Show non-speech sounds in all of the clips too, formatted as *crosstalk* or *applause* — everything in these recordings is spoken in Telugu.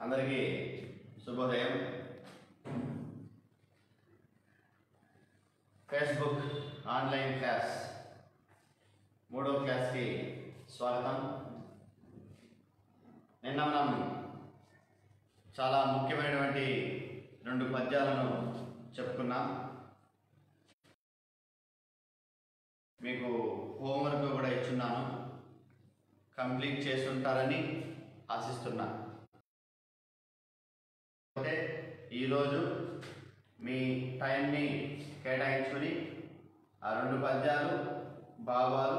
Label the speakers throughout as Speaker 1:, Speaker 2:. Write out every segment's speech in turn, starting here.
Speaker 1: అందరికీ శుభోదయం. ఫేస్బుక్ ఆన్లైన్ క్లాస్ మూడో క్లాస్కి స్వాగతం. నిన్న మనం చాలా ముఖ్యమైనటువంటి రెండు పద్యాలను చెప్పుకున్నాం. మీకు హోంవర్క్ కూడా ఇచ్చున్నాను. కంప్లీట్ చేస్తుంటారని ఆశిస్తున్నాను అంటే ఈరోజు మీ టైంని కేటాయించుకొని ఆ రెండు పద్యాలు భావాలు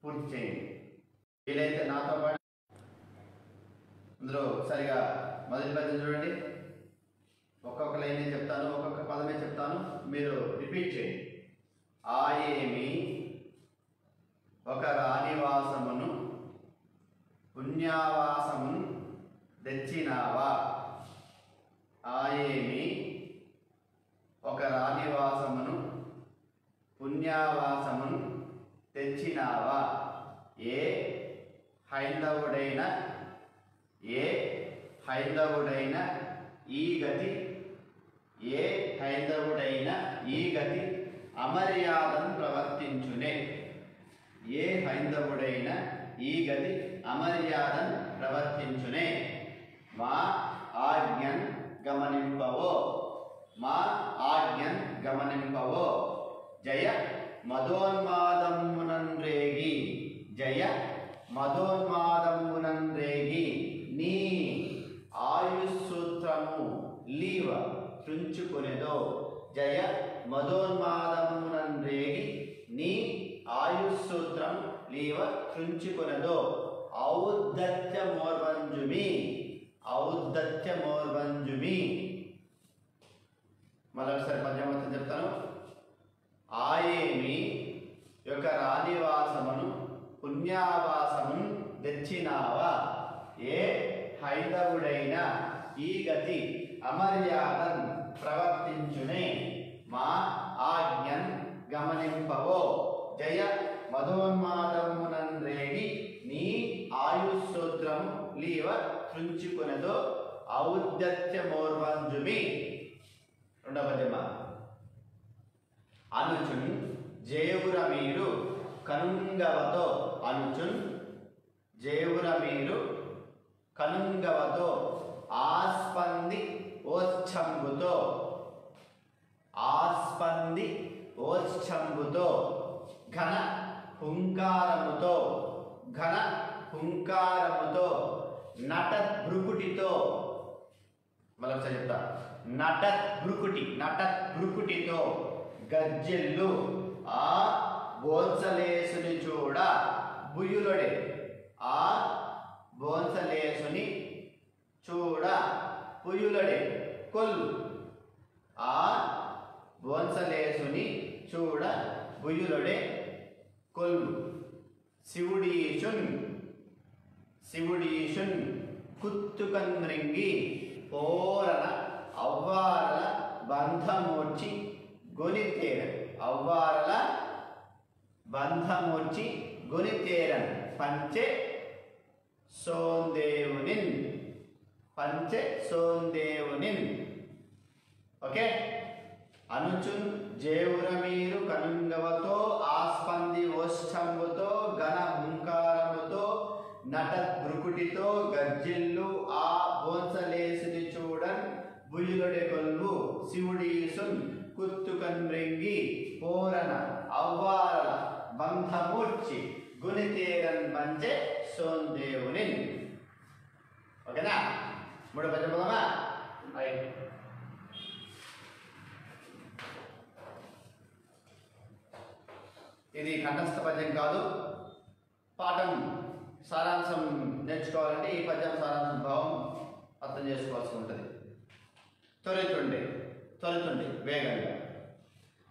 Speaker 1: పూర్తి చేయండి. వీలైతే నాతో పాటు అందులో సరిగా మొదటి పద్యం చూడండి. ఒక్కొక్క లైనే చెప్తాను ఒక్కొక్క పదమే చెప్తాను. మీరు రిపీట్ చేయండి. ఆయేమి ఒక రాణివాసమును పుణ్యావాసమును తెచ్చినావా? ఆయేమి? ఒక రాణివాసమును పుణ్యావాసమును తెచ్చినావా? ఏ హైందవుడైన ఏ హైందవుడైన ఈ గతి? ఏ హైందవుడైన ఈ గతి అమర్యాదను ప్రవర్తించునే? ఏ హైందవుడైన ఈ గతి అమర్యాదను ప్రవర్తించునే? మా ఆజ్ఞన్ గమనింపవో? మా ఆజ్ఞన్ గమనింపవో? జయ మదోన్మాదమునంరేగి జయ మదోన్మాదమునంరేగి నీ ఆయుస్సూత్రము లీవ తుంచుకొనేదో జయ మదోన్మాదమునంరేగి నీ ఆయుస్సూత్రం లీవ తుంచుకొనేదో ఔద్ధత్య మోర్వంజుమి ఔద్ధత్య మోర్వంజుమి మరొకసారి పద్యం మొత్తం చెప్తాను ఆయేమి యొక్క రాణివాసమును పుణ్యావాసమును తెచ్చినావా ఏ హైందవుడైన ఈ గతి అమర్యాదన్ ప్రవర్తించునే మా ఆజ్ఞన్ గమనింపవో జయ మధోన్మాదమునంరేగి నీ ఆయుస్సూత్రము లీవ త్రుంచుకునదో ఔద్ధత్యమోర్వంజుమి. రెండవ పద్యమ అనుచున్ జేవుర మీరు కనుంగవతో అనుచున్ జేవుర మీరు కనుంగవతో ఆస్పంది ఓచ్ఛంబుతో ఆస్పంది ఓచ్ఛంబుతో ఘన హుంకారముతో. ఘన హుంకారముతో. నట భృకుటితో ఒకసారి చెప్తా నట భృకుటి నట భృకుటితో గజ్జెల్లు ఆ బోన్సలేసుని చూడ బుయ్యులొడే. ఆ బోన్సలేసుని చూడ పుయ్యులడే. కొల్లు. ఆ బోన్సలేసుని చూడ బుయ్యులొడే. కొల్లు. శివుడీశున్ శివుడీశున్ కుత్తుకన్మృంగి పోరల అవ్వారల బంధమూర్చి గొనితేరన్. అవ్వారల బంధమూర్చి గొనితేరన్. పంచె సోందేవునిన్. పంచె సోందేవునిన్. ఓకే? అనుచున్ జేవురమీరు కనుంగవతో ఆస్పంది ఓష్టంబుతో ఘన హుంకారముతో నట భృకుటితో గజ్జిల్లు ఆ బోన్సలేసిని చూడన్ బుయులుడే కొల్వు శివుడీసున్ కుత్తుకన్ మృంగి పోరన అవ్వాల బంధమూర్చి గుణితేరన్ మంచె సోందేవుని ఓకేనా? మూడు పద్యం పదమా? రైట్ ఇది కంఠస్థ పద్యం కాదు. పాఠం. సారాంశం నేర్చుకోవాలంటే ఈ పద్యం సారాంశం భావం అర్థం చేసుకోవాల్సి ఉంటుంది. తొలుతుండే తొలుతుండే వేగంగా.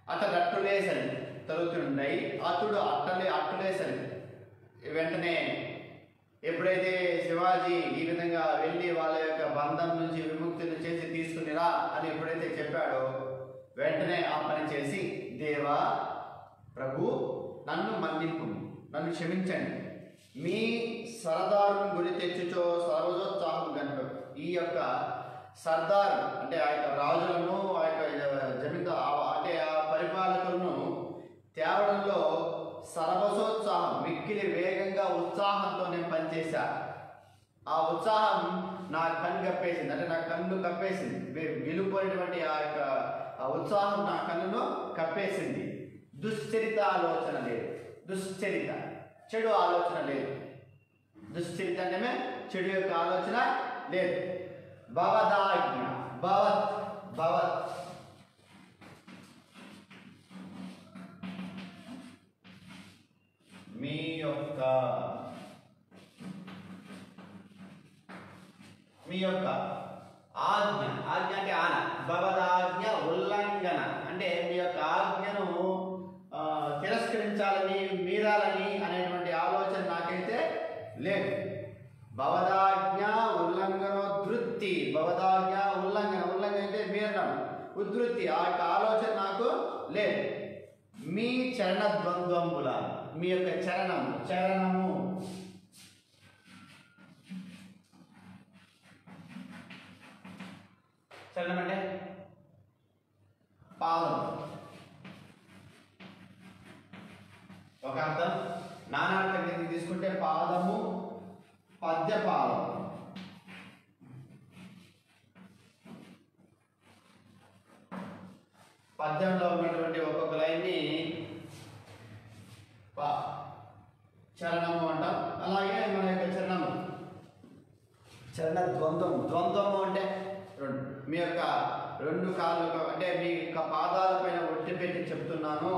Speaker 1: అతడు అట్టులేసరి తొలుతుండయి అతడు అట్టలే అట్టులేసరి వెంటనే ఎప్పుడైతే శివాజీ ఈ విధంగా వెళ్ళి వాళ్ళ యొక్క బంధం నుంచి విముక్తిని చేసి తీసుకునిరా అని ఎప్పుడైతే చెప్పాడో వెంటనే ఆ పని చేసి దేవా ప్రభు నన్ను మన్నింపు నన్ను క్షమించండి. మీ సరదారుని గురి తెచ్చుచో సర్వజోత్సాహం గనుక ఈ యొక్క సర్దార్ అంటే ఆ యొక్క రాజులను ఆ యొక్క జమీందా అంటే ఆ పరిపాలకులను తేవడంలో సర్వసోత్సాహం మిక్కిలి వేగంగా ఉత్సాహంతో నేను పనిచేశా. ఆ ఉత్సాహం నా కన్ను కప్పేసింది అంటే నా కన్ను కప్పేసింది. వెలుపోయినటువంటి ఆ యొక్క ఆ ఉత్సాహం నా కన్నును కప్పేసింది. దుశ్చరిత ఆలోచన లేదు. దుశ్చరిత. చెడు ఆలోచన లేదు. దుశ్చరిత చెడు యొక్క ఆలోచన లేదు. భవదాజ్ఞ భవత్ భవత్ మీ యొక్క మీ యొక్క ఆజ్ఞ ఆజ్ఞ అంటే ఆన భవదాజ్ఞ ఉల్లంఘన. అంటే మీ యొక్క ఆజ్ఞను తిరస్కరించాలని మీరాలని అనే లేదు. భవదాజ్ఞ ఉల్లంఘనోద్ధృత్తి భవదాజ్ఞ ఉల్లంఘన. ఉల్లంఘన అంటే మీరడం ఉధృతి ఆ యొక్క ఆలోచన నాకు లేదు. మీ చరణ ద్వంద్వంబుల మీ యొక్క చరణం చరణము. చరణం అంటే? పాదం. ఒక అర్థం? నానార్థం కింద తీసుకుంటే పాదము పద్య పాదం పద్యంలో ఉన్నటువంటి ఒక్కొక్క లైన్ని పా చరణము అంటాం. అలాగే మన యొక్క చరణము. చరణ ద్వంద్వం ద్వంద్వము అంటే రెండు. మీ యొక్క రెండు కాళ్ళు అంటే మీ యొక్క పాదాలపైన ఒట్టి పెట్టి చెప్తున్నాను.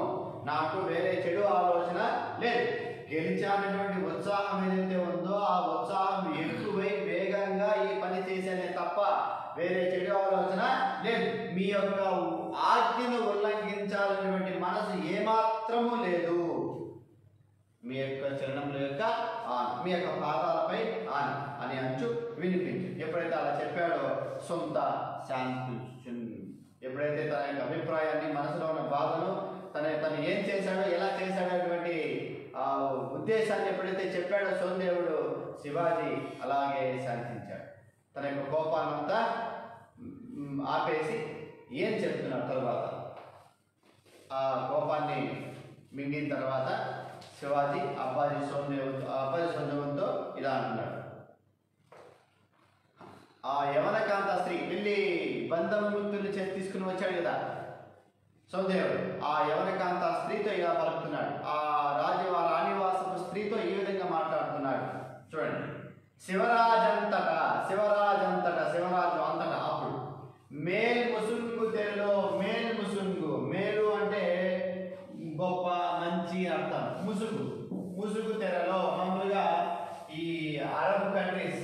Speaker 1: నాకు వేరే చెడు ఆలోచన లేదు. గెలిచానటువంటి ఉత్సాహం ఏదైతే ఉందో ఆ ఉత్సాహం ఎక్కువై వేగంగా ఈ పని చేసేదే తప్ప వేరే చెడు ఆలోచన లేదు. మీ యొక్క ఆజ్ఞను ఉల్లంఘించాలనేటువంటి మనసు ఏమాత్రము లేదు. మీ యొక్క చరణముల యొక్క ఆన్ మీ యొక్క పాదాలపై ఆన్ అని అంచు వినిపించు. ఎప్పుడైతే అలా చెప్పాడో సొంత శాంతి ఎప్పుడైతే తన యొక్క అభిప్రాయాన్ని మనసులో ఉన్న బాధను తన తను ఏం చేశాడో ఎలా చేశాడో అటువంటి ఆ ఉద్దేశాన్ని ఎప్పుడైతే చెప్పాడో సోమదేవుడు శివాజీ అలాగే శాంతించాడు. తన యొక్క కోపాన్నంతా ఆపేసి ఏం చెప్తున్నాడు తర్వాత? ఆ కోపాన్ని మింగిన తర్వాత శివాజీ అబ్బాజీ సోమదేవుతో అబ్బాజీ సోమదేవుతో ఇలా అంటున్నాడు. ఆ యవనకాంత స్త్రీ వెళ్ళి బంధం ముక్తులు చేసి తీసుకుని వచ్చాడు కదా? సోమదేవుడు ఆ యవనకాంత స్త్రీతో ఇలా పలుకుతున్నాడు. ఆ రాజు ఆ రాణివాసపు స్త్రీతో ఈ విధంగా మాట్లాడుతున్నాడు. చూడండి. శివరాజంతట శివరాజంతట శివరాజు అంతట అప్పుడు మేల్ ముసుంగు తెరలో మేల్ ముసుంగు మేలు అంటే గొప్ప మంచి అర్థం. ముసుగు ముసుగు తెరలో మామూలుగా ఈ అరబ్ కంట్రీస్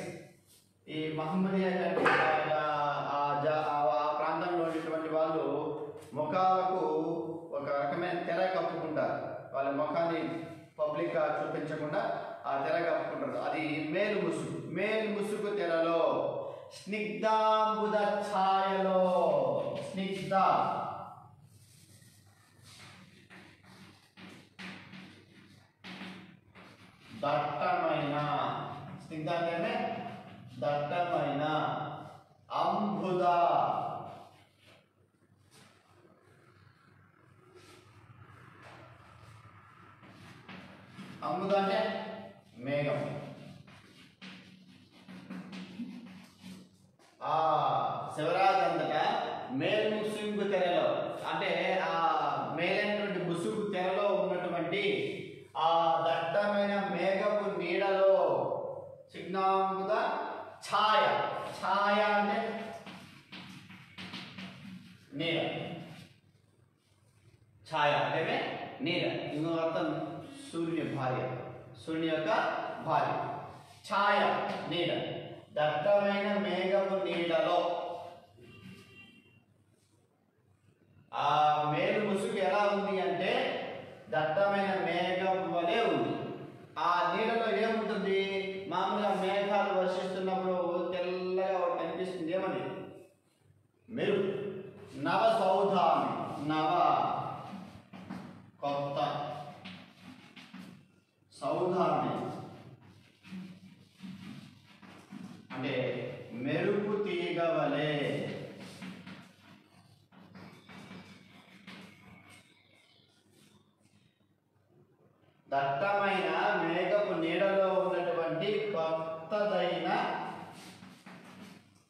Speaker 1: ఈ మహమ్మదియా కంట్రీస్ ఆ జా- ఆ- ఆ ప్రాంతంలో ఉన్నటువంటి వాళ్ళు ముఖాలకు ఒక రకమైన తెర కప్పుకుంటారు వాళ్ళ ముఖాన్ని పబ్లిక్ చూపించకుండా ఆ తెర కప్పుకుంటారు. అది మేలు ముసుగు. మేలు ముసుగు తెరలో స్నిగ్ధాంబుద ఛాయలో స్నిగ్ధ. దట్టమైన స్నిగ్ధ అంటే దట్టమైన అంబుద. అమృత అంటే మేఘం. ఆ శివరాజు అంతటా మేల్ ముసుగు తెరలో అంటే ఆ మేలైనటువంటి ముసుగు తెరలో ఉన్నటువంటి ఆ దట్టమైన మేఘపు నీడలో చిహ్నాంబుద ఛాయ ఛాయ అంటే నీడ. ఛాయ అంటే నీడ. ఇంకో అర్థం సూర్యుని భార్య సూర్యుని యొక్క భార్య ఛాయ నీడ దట్టమైన మేఘము నీడలో ఆ మేలు ముసుగు ఎలా ఉంది అంటే దట్టమైన మేఘం వలె ఉంది ఆ నీడలో ఏముంటుంది మామూలుగా మేఘాలు వర్షిస్తున్నప్పుడు తెల్లగా ఒకటి కనిపిస్తుంది ఏమని మెరుపు నవ సౌధామి నవ కొత్త సౌధామి అంటే మెరుపు తీగవలే దట్టమైన మేఘపు నీడలో ఉన్నటువంటి కొత్తదైన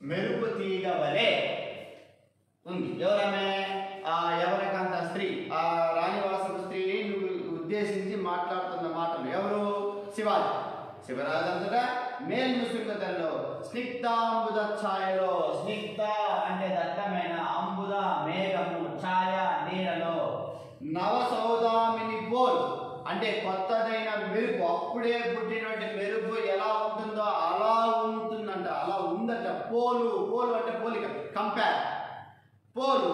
Speaker 1: మెరుపు తీగ వలె ఉంది ఎవరమే ఆ ఎవరికంత స్త్రీ ఆ రాణివాసపు స్త్రీని నువ్వు ఉద్దేశించి మాట్లాడుతున్న మాటలు ఎవరు శివాజీ శివరాజు అంతటా మేల్ ముసుగుదల్లో స్నిగ్ధాంబుద ఛాయలో స్నిగ్ధ అంటే దట్టమైన అంబుద మేఘము ఛాయ నీడలో నవ సౌదామిని పోల్ అంటే కొత్తదైన మెరుపు అప్పుడే పుట్టినటువంటి మెరుపు ఎలా ఉంటుందో అలా ఉంటుందంట అలా ఉందట పోలు పోలు అంటే పోలిక. కంపేర్ పోలు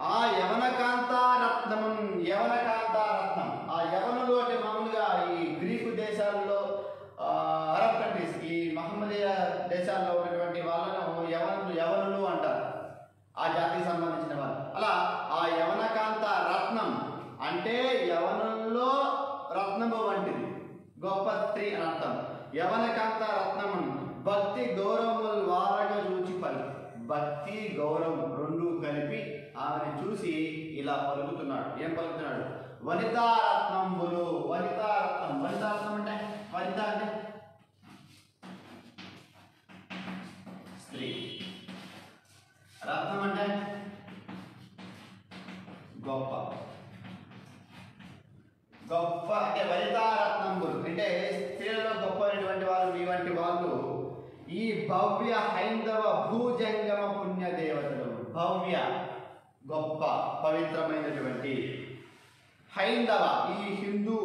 Speaker 1: ఆ యవనకాంతారత్నం. యవనకాంత రత్నం ఆ యవనులు అంటే మామూలుగా ఈ గ్రీకు దేశాల్లో అరబ్ కంట్రీస్ ఈ మహమ్మదీయ దేశాల్లో ఉన్నటువంటి వాళ్ళను యవనులు యవనులు అంటారు. ఆ జాతికి సంబంధించిన వాళ్ళు. అలా ఆ యవనకాంత రత్నం అంటే యవనుల్లో రత్నము వంటిది. గొప్ప స్త్రీ అని అర్థం. యవనకాంత రత్నం భక్తి గౌరవములు వారగా చూచి పలు భక్తి గౌరవం రెండు కలిపి ఆమెను చూసి ఇలా పలుకుతున్నాడు. ఏం పలుకుతున్నాడు? వనితా రత్నంబులు వనితారత్నం అంటే? వనిత అంటే? స్త్రీ. రత్నం అంటే? గొప్ప. గొప్ప అంటే వనితా రత్నంబులు అంటే స్త్రీలలో గొప్ప గొప్పైనటువంటి వాళ్ళు మీ వంటి వాళ్ళు ఈ భవ్య హైందవ భూజంగమ పుణ్య దేవతలు భవ్య గొప్ప పవిత్రమైనటువంటి హైందవ ఈ హిందూ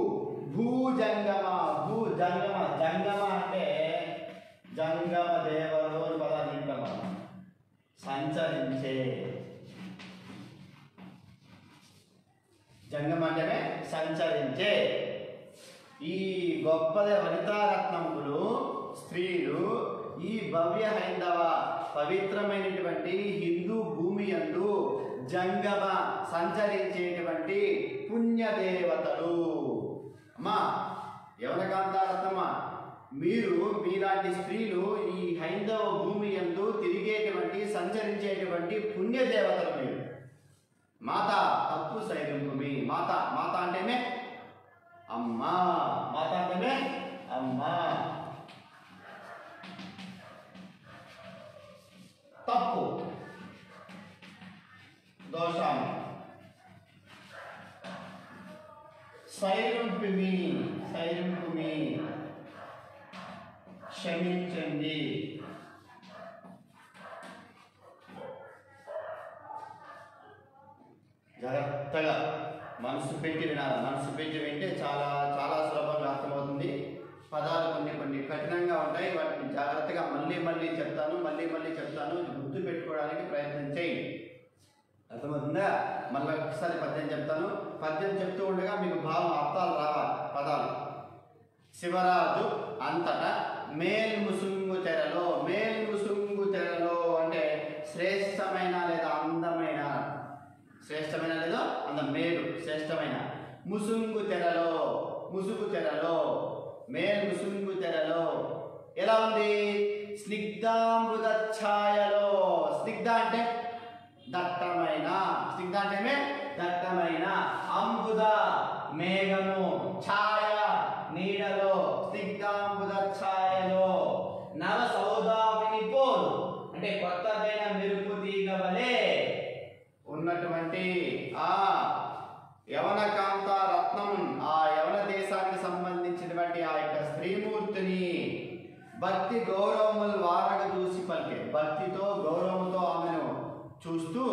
Speaker 1: భూజంగమ భూజంగమ జంగమ అంటే జంగమ దేవరు అని పదాన్ని సంచరించే. జంగమ అంటేనే సంచరించే. ఈ గొప్పదే వనితారత్నములు స్త్రీలు ఈ భవ్య హైందవ పవిత్రమైనటువంటి హిందూ భూమి యందు జంగమ సంచరించేటువంటి పుణ్యదేవతలు. అమ్మా యవనకాంతారత్నమ్మ మీరు మీలాంటి స్త్రీలు ఈ హైందవ భూమి యందు తిరిగేటువంటి సంచరించేటువంటి పుణ్యదేవతలు మీరు. మాత తప్పు సైరంభూమి మాత మాత అంటేనే అమ్మా. మాత అంటేనే అమ్మా. దోషాలు. సైరంపుమి సైరంపుమి. క్షమించండి. జాగ్రత్తగా మనసు పెట్టి వినాలి. మనసు పెట్టి వింటే చాలా చాలా సులభంగా అర్థమవుతుంది పదాలు కొన్ని కొన్ని కఠినంగా ఉంటాయి వాటిని జాగ్రత్తగా మళ్ళీ మళ్ళీ చెప్తాను మళ్ళీ మళ్ళీ చెప్తాను గుర్తు పెట్టుకోవడానికి ప్రయత్నం చేయండి అర్థమవుతుందా మళ్ళీ ఒకసారి పద్యం చెప్తాను పద్యం చెప్తూ ఉండగా మీకు భావం అర్థాలు రావాలి పదాలు శివరాజు అంతటా మేల్ ముసుంగు తెరలో మేల్ ముసుంగు తెరలో అంటే శ్రేష్టమైన లేదా అందమైన శ్రేష్టమైన లేదా అంద మేలు శ్రేష్టమైన. ముసుంగు తెరలో ముసుగు తెరలో మేల్ ముసుంగు తెరలో. ఎలా ఉంది? స్నిగ్ధామృత ఛాయలో స్నిగ్ధ అంటే దట్టమైన. స్నిగ్ధ అంటే దట్టమైన. అంబుద మేఘము ఛాయ నీడలో స్నిగ్ధాంబుద ఛాయలో నవ సౌదామిని పోల్ అంటే కొత్తదైన మెరుపు తీగ వలె ఉన్నటువంటి ఆ యవనకాంత రత్నం ఆ యవన దేశానికి సంబంధించినటువంటి ఆ యొక్క స్త్రీమూర్తిని భక్తి గౌరవములు వారగ చూసి పలికే భక్తితో గౌరవంతో ఆమెను చూస్తూ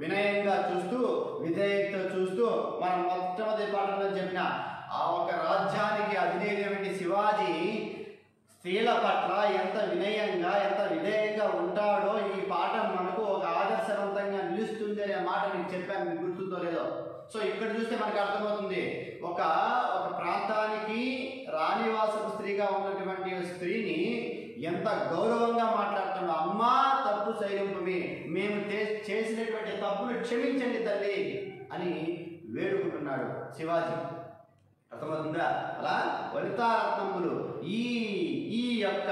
Speaker 1: వినయంగా చూస్తూ విధేయతతో చూస్తూ మనం మొట్టమొదటి పాఠంలో చెప్పిన ఆ ఒక రాజ్యానికి అధినేతమైన శివాజీ స్త్రీల పట్ల ఎంత వినయంగా ఎంత విధేయంగా ఉంటాడో ఈ పాఠం మనకు ఒక ఆదర్శవంతంగా నిలుస్తుంది అనే మాట నేను చెప్పాను. మీకు గుర్తుందో లేదో? సో ఇక్కడ చూస్తే మనకు అర్థమవుతుంది. ఒక ఒక ప్రాంతానికి రాణివాసపు స్త్రీగా ఉన్నటువంటి స్త్రీని ఎంత గౌరవంగా మాట్లాడుతున్నాడు అమ్మా తప్పు సైరంపమి మేము చేసినటువంటి తప్పులు క్షమించండి తల్లి అని వేడుకుంటున్నాడు శివాజీ. అర్థమవుతుందా? అలా వనితారత్నములు ఈ ఈ యొక్క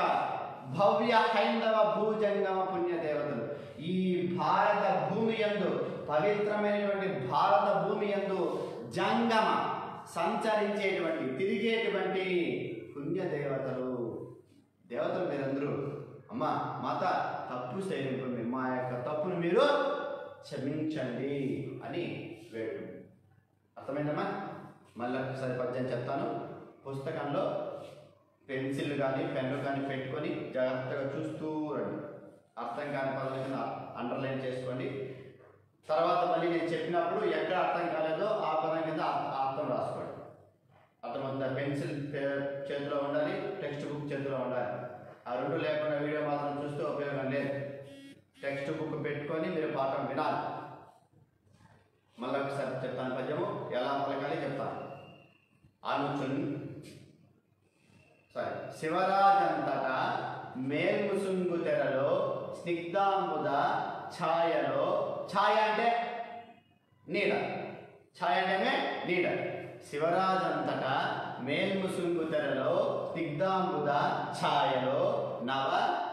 Speaker 1: భవ్య హైందవ భూజంగమ పుణ్య దేవతలు ఈ భారత భూమి ఎందు పవిత్రమైనటువంటి భారత భూమి యందు జంగమ సంచరించేటువంటి తిరిగేటువంటి పుణ్య దేవతలు మీరందరూ అమ్మ మాత తప్పు చేయలేదు మా యొక్క తప్పును మీరు క్షమించండి అని వేడు అర్థమైందమ్మా? మళ్ళీ ఒకసారి పద్యం చెప్తాను. పుస్తకంలో పెన్సిల్ కానీ పెన్ను కానీ పెట్టుకొని జాగ్రత్తగా చూస్తూ రండి. అర్థం కాని పదాల కింద అండర్లైన్ చేసుకోండి. తర్వాత మళ్ళీ నేను చెప్పినప్పుడు ఎక్కడ అర్థం కాలేదో ఆ పదం కింద అర్థం రాసుకోండి. అర్థమవుతుందా? పెన్సిల్ చేతిలో ఉండాలి టెక్స్ట్ బుక్ చేతిలో ఉండాలి. ఆ రెండు లేకుండా వీడియో మాత్రం చూస్తే ఉపయోగం లేదు. టెక్స్ట్ బుక్ పెట్టుకొని మీరు పాఠం వినాలి. మళ్ళీ ఒకసారి చెప్తాను పద్యము. ఎలా పలకాలి చెప్తాను. ఆలోచన. సారీ శివరాజంతట మేల్ముసుంగు తెరలో స్నిగ్ధాంబుద ఛాయలో ఛాయ అంటే నీడ. ఛాయ అంటే నీడ. శివరాజంతట మేల్ముసుంగు తెరలో ఛాయలో నవ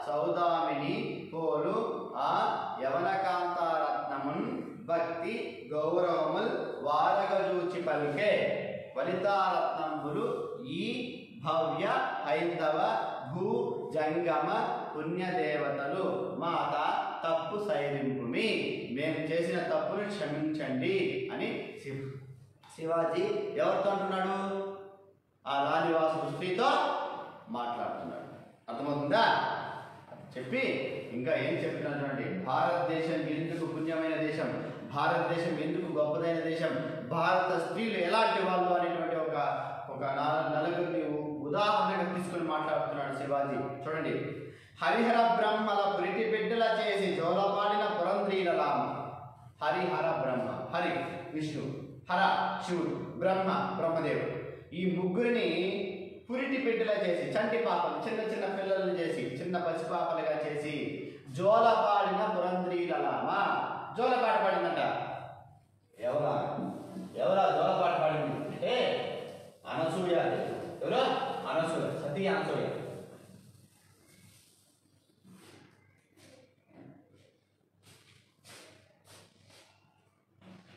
Speaker 1: సౌదామిని పోలు ఆ యవనకాంతారత్నమున్ భక్తి గౌరవముల్ వారగజూచి పలికే ఫలితారత్నంబులు ఈ భవ్య హైందవ భూ జంగమ పుణ్యదేవతలు. మాత తప్పు సైలింపుమి మేము చేసిన తప్పును క్షమించండి అని శివాజీ ఎవరితో అంటున్నాడు? ఆ రాణివాసు స్త్రీతో మాట్లాడుతున్నాడు. అర్థమవుతుందా? చెప్పి ఇంకా ఏం చెప్తున్నటువంటి భారతదేశం ఎందుకు పుణ్యమైన దేశం? భారతదేశం ఎందుకు గొప్పదైన దేశం? భారత స్త్రీలు ఎలాంటి వాళ్ళు అనేటువంటి ఒక ఒక నలుగురిని ఉదాహరణగా తీసుకుని మాట్లాడుతున్నాడు శివాజీ. చూడండి. హరిహర బ్రహ్మల పురిటి బిడ్డల చేసి జోలపాడిన పురంధ్రీలలామ హరిహర బ్రహ్మ. హరి విష్ణు. హర శివుడు. బ్రహ్మ బ్రహ్మదేవుడు. ఈ ముగ్గురిని పురిటి బిడ్డలా చేసి చంటి పాపలు చిన్న చిన్న పిల్లలను చేసి చిన్న పసిపాపలుగా చేసి జోలపాడిన పురంధ్రీలలామ జోలపాట పాడిందట. ఎవరా? ఎవరా జోలపాట పాడింది? అంటే అనసూయ ఎవరు? అనసూయ సతీ అనసూయ.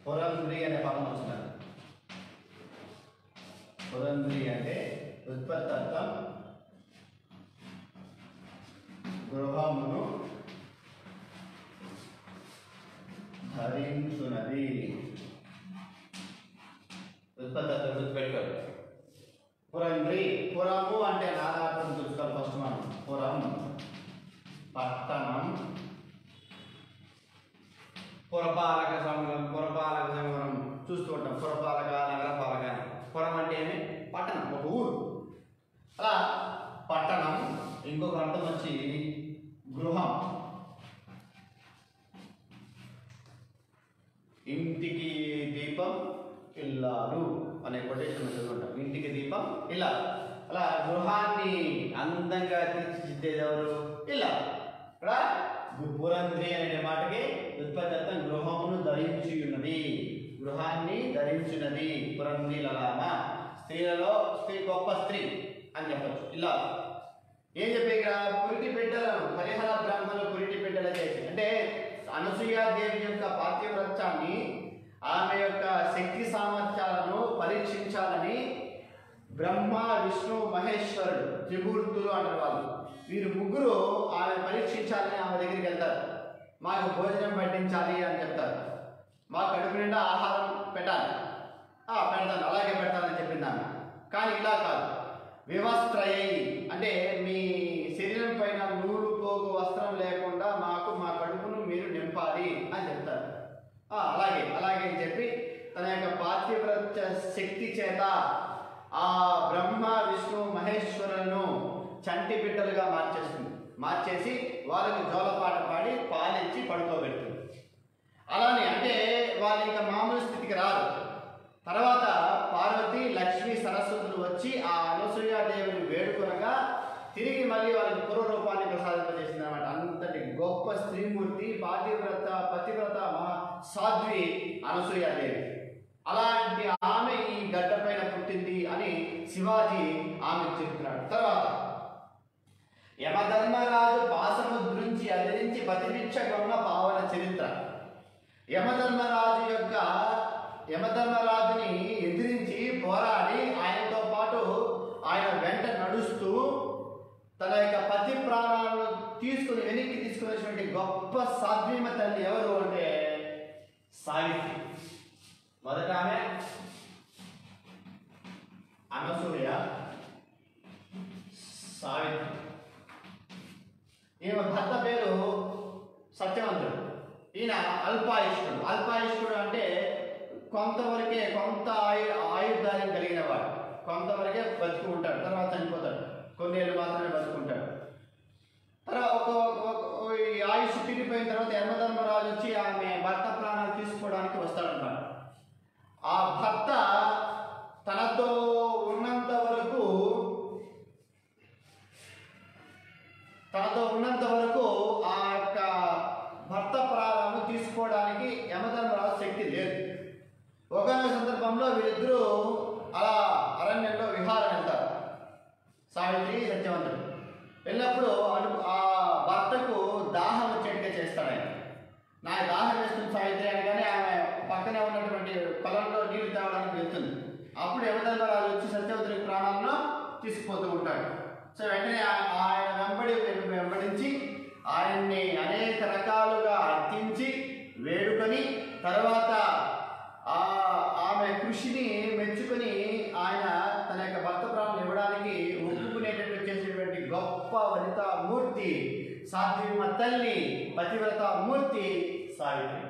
Speaker 1: పురంధ్రి అనే పదం వస్తున్నారు పురంధ్రి అంటే ఉత్పత్తత్వం గృహమును ధరించునది ఉత్పత్తత్వం గుర్తుపెట్టుకోండి పురంధ్రి పురము అంటే నానార్థం చూసుకోవాలి ఫస్ట్ మనం పురం పట్టణం పురపాలక సంఘం పురపాలక సంఘం చూస్తూ ఉంటాం పురపాలక నగరపాలక అని. పురం అంటే ఏమి పట్టణం ఒక ఊరు అలా పట్టణం ఇంకొక అర్థం వచ్చి గృహం ఇంటికి దీపం ఇల్లాలు అనే కొటేషన్ చదువుకుంటాం ఇంటికి దీపం ఇల్లాలు అలా గృహాన్ని అందంగా తీర్చిదిద్దేది ఎవరు ఇల్లా ఇక్కడ పురంధ్రి అనే మాటకి ఉత్పత్తి గృహమును ధరించి ఉన్నది గృహాన్ని ధరించున్నది పురంధ్రి లలామ స్త్రీలలో శాస్త్రి అని చెప్పచ్చు. ఇలా ఏం చెప్పి ఇక్కడ? పురిటి బిడ్డలను హరిహర బ్రాహ్మణులు పురిటి బిడ్డల చేసి. అంటే అనసూయాదేవి యొక్క పాతివ్రత్యాన్ని ఆమె యొక్క శక్తి సామర్థ్యాలను పరీక్షించాలని బ్రహ్మ విష్ణు మహేశ్వరుడు త్రిమూర్తులు అంటారు వాళ్ళు. వీరు ముగ్గురు ఆమె పరీక్షించాలని ఆమె దగ్గరికి వెళ్తారు. మాకు భోజనం పెట్టించాలి అని చెప్తారు. మా కడుపు నిండా ఆహారం పెట్టాలి. పెడతాను. అలాగే పెడతానని చెప్పింది ఆమె. కానీ ఇలా కాదు. వివస్త్రయై అంటే మీ శరీరం పైన నూలు పోగు వస్త్రం లేకుండా మాకు మా కడుపును మీరు నింపాలి అని చెప్తారు. అలాగే అలాగే అని చెప్పి తన యొక్క పార్థివ్రత శక్తి చేత ఆ బ్రహ్మ విష్ణు మహేశ్వరులను చంటి బిడ్డలుగా మార్చేస్తుంది. మార్చేసి వాళ్ళకి జోలపాట పాడి పాలించి పడుకోబెడుతుంది. అలానే అంటే వాళ్ళ ఇంకా మామూలు స్థితికి రాదు. తర్వాత పార్వతి లక్ష్మి సరస్వతులు వచ్చి ఆ అనసూయాదేవిని వేడుకొనగా తిరిగి మళ్ళీ వాళ్ళకి పూర్వరూపాన్ని ప్రసాదింపజేసింది అనమాట అంతటి గొప్ప స్త్రీమూర్తి పాతివ్రత పతివ్రత మహా సాధ్వి అనసూయాదేవి అలాంటి ఆమె ఈ గడ్డ పైన పుట్టింది అని శివాజీ ఆమె చెప్తున్నాడు తర్వాత యమధర్మరాజు పతినిచ్చ గొన్న పావన చరిత్ర. యమధర్మరాజు యొక్క యమధర్మరాజుని ఎదిరించి పోరాడి ఆయనతో పాటు ఆయన వెంట నడుస్తూ తన యొక్క పతి ప్రాణాలను తీసుకుని వెనక్కి తీసుకునేటువంటి గొప్ప సాధ్వీమ తల్లి ఎవరు అంటే సావిత్రి. మొదట ఆమె అనసూయ సావిత్రి. ఈమె భర్త పేరు సత్యవంతుడు. ఈయన అల్పాయుష్కుడు. అల్పాయుష్కుడు అంటే కొంతవరకే కొంత ఆయు ఆయుర్దాయం కలిగిన వాడు కొంతవరకే బతుకు ఉంటాడు తర్వాత చనిపోతాడు తల్లి పతివ్రత మూర్తి సావిత్రి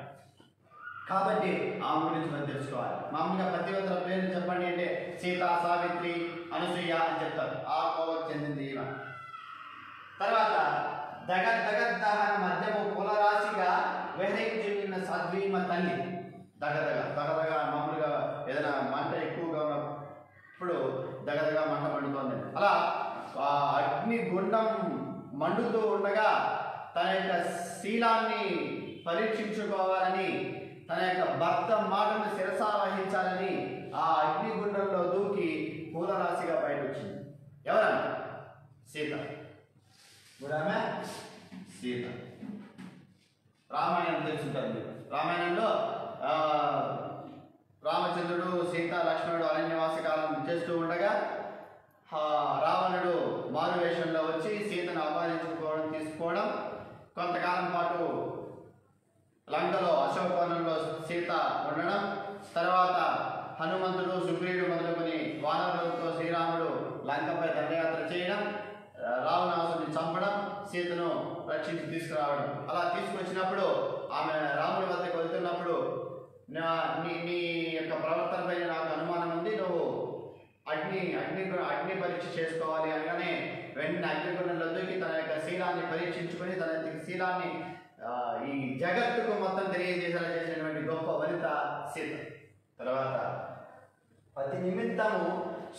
Speaker 1: కాబట్టి ఆమె గురించి మనం తెలుసుకోవాలి. మామూలుగా పతివ్రతల పేరు చెప్పండి అంటే సీత సావిత్రి అనసూయ అని చెప్తారు. ఆ కోవకు చెందింది ఈమె. తర్వాత దగ దగద్దహన మధ్యము కులరాశిగా విహరించిన సద్వీమ తల్లి. దగదగ దగదగ మామూలుగా ఏదైనా మంట ఎక్కువగా ఉన్నప్పుడు దగదగ మంట మండుతోంది. అలా ఆ అగ్ని గుండం మండుతూ ఉండగా తన యొక్క శీలాన్ని పరీక్షించుకోవాలని తన యొక్క భర్త మాటను శిరసా వహించాలని ఆ అగ్నిగుండంలో దూకి పూలరాశిగా బయట వచ్చింది ఎవరన్నా సీత గుడామె సీత. రామాయణం తెలుసుంటుంది రామాయణంలో రామచంద్రుడు సీత లక్ష్మణుడు అరణ్యవాస కాలం చేస్తూ ఉండగా రావణుడు మారువేషంలో వచ్చి సీతను అపహరించుకోవడం తీసుకోవడం కొంతకాలం పాటు లంకలో అశోకవనంలో సీత ఉండడం తర్వాత హనుమంతుడు సుగ్రీవుడు మొదలుకొని వానరులతో శ్రీరాముడు లంకపై దండయాత్ర చేయడం రావణాసుని చంపడం సీతను రక్షించి తీసుకురావడం. అలా తీసుకొచ్చినప్పుడు ఆమె రాముడి వద్దకు వెళ్తున్నప్పుడు నా నీ నీ యొక్క ప్రవర్తనపై నాకు అనుమానం ఉంది నువ్వు అగ్ని అగ్ని అగ్ని పరీక్ష చేసుకోవాలి అనగానే వెంటనే అగ్నిగుండంలో దూకి తన యొక్క శీలాన్ని పరీక్షించుకొని తన యొక్క శీలాన్ని ఈ జగత్తుకు మొత్తం తెలియజేసేలా చేసినటువంటి గొప్ప వనిత సీత. తర్వాత పతి నిమిత్తము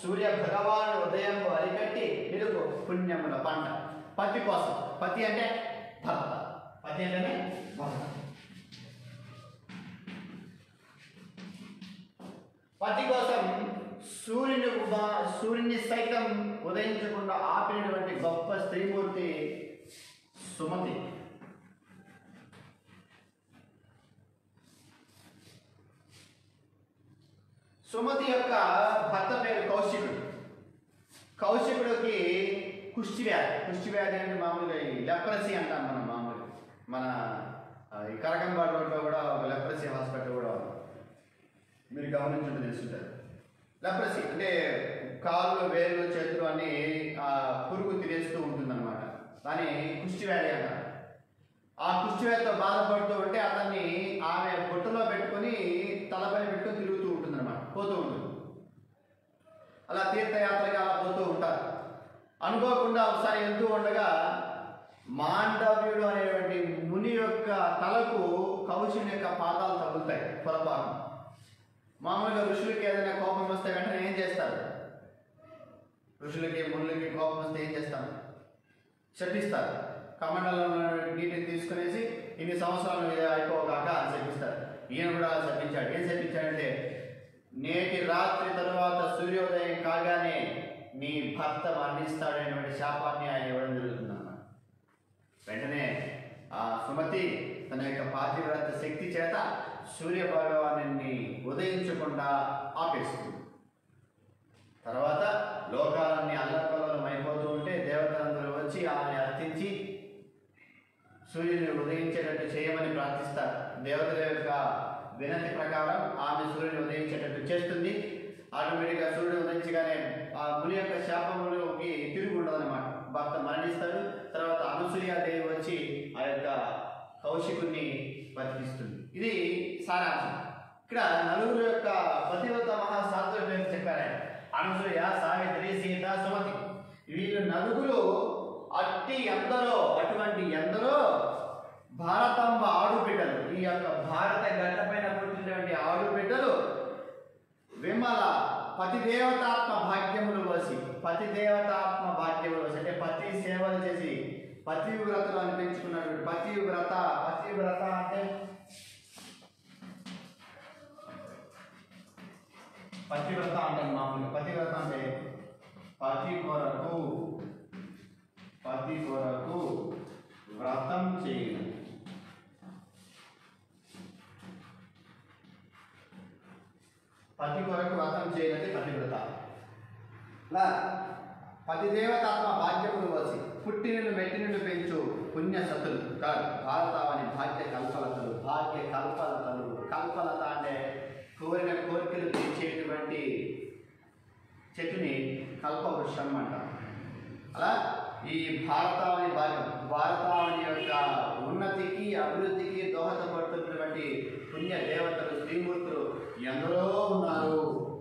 Speaker 1: సూర్య భగవాను ఉదయం అరికట్టి నిలుపు పుణ్యముల పంట. పతి కోసం పతి అంటే భర్త. పతి అంటేనే భర్త. పతి కోసం సూర్యుని ఉబా- సూర్యుని సైతం ఉదయించకుండా ఆపినటువంటి గొప్ప స్త్రీమూర్తి సుమతి. సుమతి యొక్క భర్త పేరు కౌశికుడు. కౌశికుడికి కుష్టి వ్యాధి కుష్టి వ్యాధి అంటే మామూలుగా ఈ లెప్రసీ అంటాం మనం మామూలు మన ఈ కరకంబాడ్ రోడ్లో కూడా ఒక లెప్రసీ హాస్పిటల్ కూడా మీరు గమనించుంటే తెలుసుంటారు. లెప్రసీ అంటే కాళ్ళు వేళ్ళు చేతులు అన్ని ఆ, పురుగు తినేస్తూ ఉంటుందన్నమాట. దాన్ని కుష్టి వ్యాధి అంటారు. ఆ కుష్టి వ్యాధితో బాధపడుతూ ఉంటే అతన్ని ఆమె బుట్టలో పెట్టుకొని తలపై పెట్టుకొని తిరుగుతూ ఉంటుందన్నమాట. పోతూ ఉంటుంది. అలా తీర్థయాత్రగా అలా పోతూ ఉంటారు. అనుకోకుండా ఒకసారి వెళ్తూ ఉండగా మాండవ్యుడు అనేటువంటి ముని యొక్క తలకు కౌశిని యొక్క పాదాలు తగులుతాయి పొరపాటు మామూలుగా ఋషులకి ఏదైనా కోపం వస్తే వెంటనే ఏం చేస్తారు? ఋషులకి మునులకి కోపం వస్తే ఏం చేస్తాం శపిస్తారు. కమండలంలో నీటిని తీసుకునేసి ఇన్ని సంవత్సరాలు మీద అయిపోగాక అని శపిస్తారు. ఈయన కూడా అలా శపించాడు. ఏం శపించాడంటే నేటి రాత్రి తరువాత సూర్యోదయం కాగానే నీ భర్త మరణిస్తాడనేటువంటి శాపాన్ని ఆయన ఇవ్వడం జరుగుతుందన్న వెంటనే ఆ సుమతి తన యొక్క పాతివ్రత శక్తి చేత సూర్యభగవాను ఉదయించకుండా ఆపేస్తుంది. తర్వాత లోకాలన్నీ అల్లకల్లోలం అయిపోతూ ఉంటే దేవతలందరూ వచ్చి ఆమె అర్థించి సూర్యుని ఉదయించేటట్టు చేయమని ప్రార్థిస్తారు. దేవతల యొక్క వినతి ప్రకారం ఆమె సూర్యుని ఉదయించేటట్టు చేస్తుంది. ఆటోమేటిక్గా సూర్యుడు ఉదయించగానే ఆ ముని యొక్క శాపములోకి తిరిగి ఉండదన్నమాట భర్త మరణిస్తాడు తర్వాత అనసూయాదేవి వచ్చి కౌశికుణ్ణి బతికిస్తుంది. ఇది సారాంశం. ఇక్కడ నలుగురు యొక్క పతివ్రత మహాశాస్త్రం పేరు చెప్పారు ఆయన. అనసూయ సావిత్రి సీత సుమతి. వీళ్ళు నలుగురు అట్టి ఎందరో అటువంటి ఎందరో భారతాంబ ఆడుబిడ్డలు. ఈ యొక్క భారత గడ్డ పైన పుట్టినటువంటి ఆడుబిడ్డలు విమల పతిదేవతాత్మ భాగ్యములు వసి పతిదేవతాత్మ భాగ్యములు వసి అంటే పతి సేవలు చేసి పతివ్రతలు అనిపించుకున్నటువంటి పతివ్రత. పతివ్రత అంటే? పతివ్రత అంటే మామూలుగా పతివ్రత అంటే పతి కొరకు పతి కొరకు వ్రతం చేయడం. పతి కొరకు వ్రతం చేయనది పతివ్రత. లా పతిదేవతాత్మ భాగ్యములు వచ్చి పుట్టినను మెట్టినను పెంచు పుణ్య సతులు కాదు భారతావని భాగ్య కల్పలతలు భాగ్య కల్పలతలు. కల్పలత అంటే కోరిన కోరికలు తీర్చేటువంటి చెట్టుని కల్పవృక్షం అంటాం అలా ఈ భారతావని భాగ్యం భారతావని యొక్క ఉన్నతికి అభివృద్ధికి దోహదపడుతున్నటువంటి పుణ్య దేవతలు శ్రీమూర్తులు ఎందరో ఉన్నారు.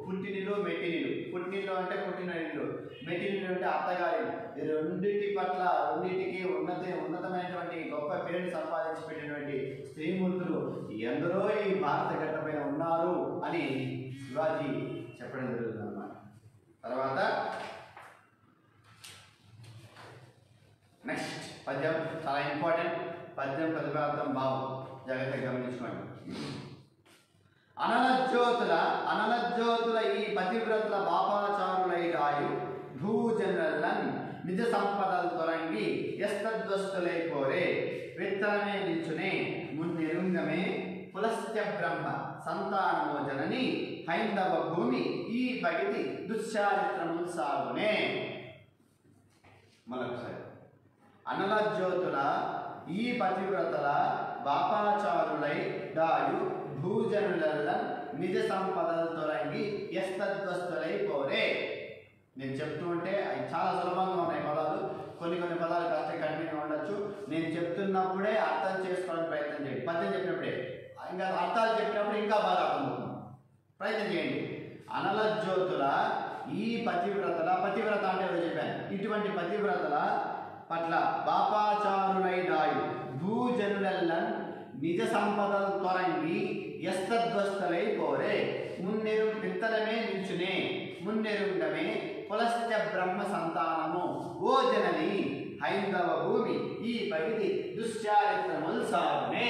Speaker 1: పుట్టినిలు మెట్టినిలు. పుట్టినిలు అంటే పుట్టిన ఇల్లు మెటీరియల్ అంటే అత్తగారి ఈ రెండింటి పట్ల రెండింటికి ఉన్నత ఉన్నతమైనటువంటి గొప్ప పేరుని సంపాదించి పెట్టినటువంటి స్త్రీమూర్తులు ఎందరో ఈ భారత గడ్డ ఉన్నారు అని శివాజీ చెప్పడం జరుగుతుంది అన్నమాట తర్వాత నెక్స్ట్ పద్యం చాలా ఇంపార్టెంట్. పద్యం ప్రతిపాదం భావం జాగ్రత్తగా గమనించుకోండి. అనలజ్యోతుల అనలజ్యోతుల ఈ పతివ్రతుల బాపాచారులై రాయు. భూజనులన్ నిజ సంపదలు తొలగి ఎస్తద్వస్తులై కోరే విత్తనమే నిల్చునే మున్నిరుంగమే పులస్త్య బ్రహ్మ సంతానమోజనని హైందవ భూమి ఈ పగితి దుశ్చారిత్రము సాగునే. మరొకసారి. అనల జ్యోతుల ఈ పతివ్రతల బాపాచారులై దాయు భూజనుల నిజ సంపదలు తొలగి ఎస్తద్వస్తులై పోరే నేను చెప్తూ ఉంటే అవి చాలా సులభంగా ఉన్నాయి పదాలు. కొన్ని కొన్ని పదాలు కాస్త కంటిన్యూ ఉండొచ్చు. నేను చెప్తున్నప్పుడే అర్థం చేసుకోవడానికి ప్రయత్నం చేయండి. పద్యం చెప్పినప్పుడే. ఇంకా అర్థాలు చెప్పినప్పుడు ఇంకా బాగా అర్థమవుతుంది ప్రయత్నం చేయండి. అనల జ్యోతుల ఈ పతివ్రతల పతివ్రత అంటే ఎవరు చెప్పాను ఇటువంటి పతివ్రతల పట్ల బాపాచారులై దాయు. నిజ సంపదలు తొరంగి ఎస్తద్వస్తలై పోరే. మున్నెరు పింతలమే నిల్చునే. మున్నెరుండమే పులస్త్య బ్రహ్మ సంతానము ఓ జనని హైందవ భూమి ఈ పగిది దుశ్చారిత్రములు సాగునే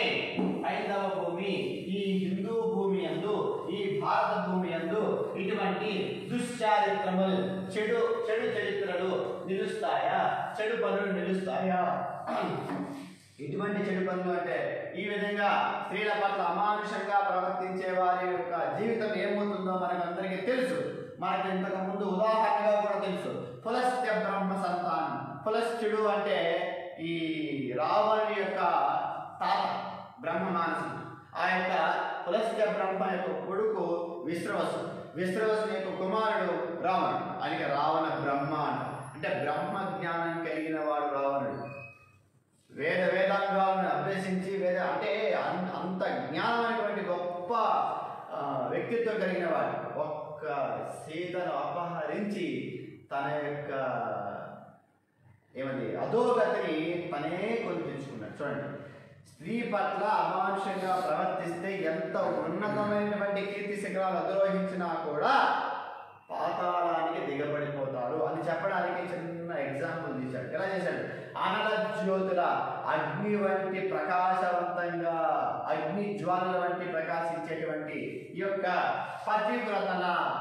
Speaker 1: హైందవ భూమి ఈ హిందూ భూమి అందు ఈ భారత భూమి అందు ఇటువంటి దుశ్చారిత్రములు చెడు చెడు చరిత్రలు నిలుస్తాయా? చెడు పనులు నిలుస్తాయా? ఇటువంటి చెడు పనులు అంటే ఈ విధంగా స్త్రీల పట్ల అమానుషంగా ప్రవర్తించే వారి యొక్క జీవితం ఏమవుతుందో మనకు అందరికీ తెలుసు. మనకు ఇంతకు ముందు ఉదాహరణగా కూడా తెలుసు. పులస్త్య బ్రహ్మ సంతానం పులస్త్యుడు అంటే ఈ రావణుని యొక్క తాత బ్రహ్మ మానసుడు. ఆ యొక్క పులస్త్య బ్రహ్మ యొక్క కొడుకు విశ్రవసు. విశ్రవసు యొక్క కుమారుడు రావణుడు. ఆయనకి రావణ బ్రహ్మ అంట. అంటే బ్రహ్మ జ్ఞానం కలిగిన వాడు రావణుడు. వేద వేదాంగాలను అభ్యసించి వేద అంటే అంత అంత జ్ఞానమైనటువంటి గొప్ప వ్యక్తిత్వం కలిగిన వాడు. ఒక్క సీతను అపహరించి తన యొక్క ఏమంది అధోగతిని తనే కొని తెచ్చుకున్నాడు చూడండి. స్త్రీ పట్ల అమానుషంగా ప్రవర్తిస్తే ఎంత ఉన్నతమైనటువంటి కీర్తి శిఖరాలు అధిరోహించినా కూడా పాతాళానికి దిగబడిపోతారు అని చెప్పడానికి చిన్న ఎగ్జాంపుల్ తీశాడు. ఎలా చేశాడు? అనల జ్యోతుల అగ్ని వంటి ప్రకాశవంతంగా అగ్ని జ్వాలల వంటి ప్రకాశించేటువంటి ఈ యొక్క పతివ్రత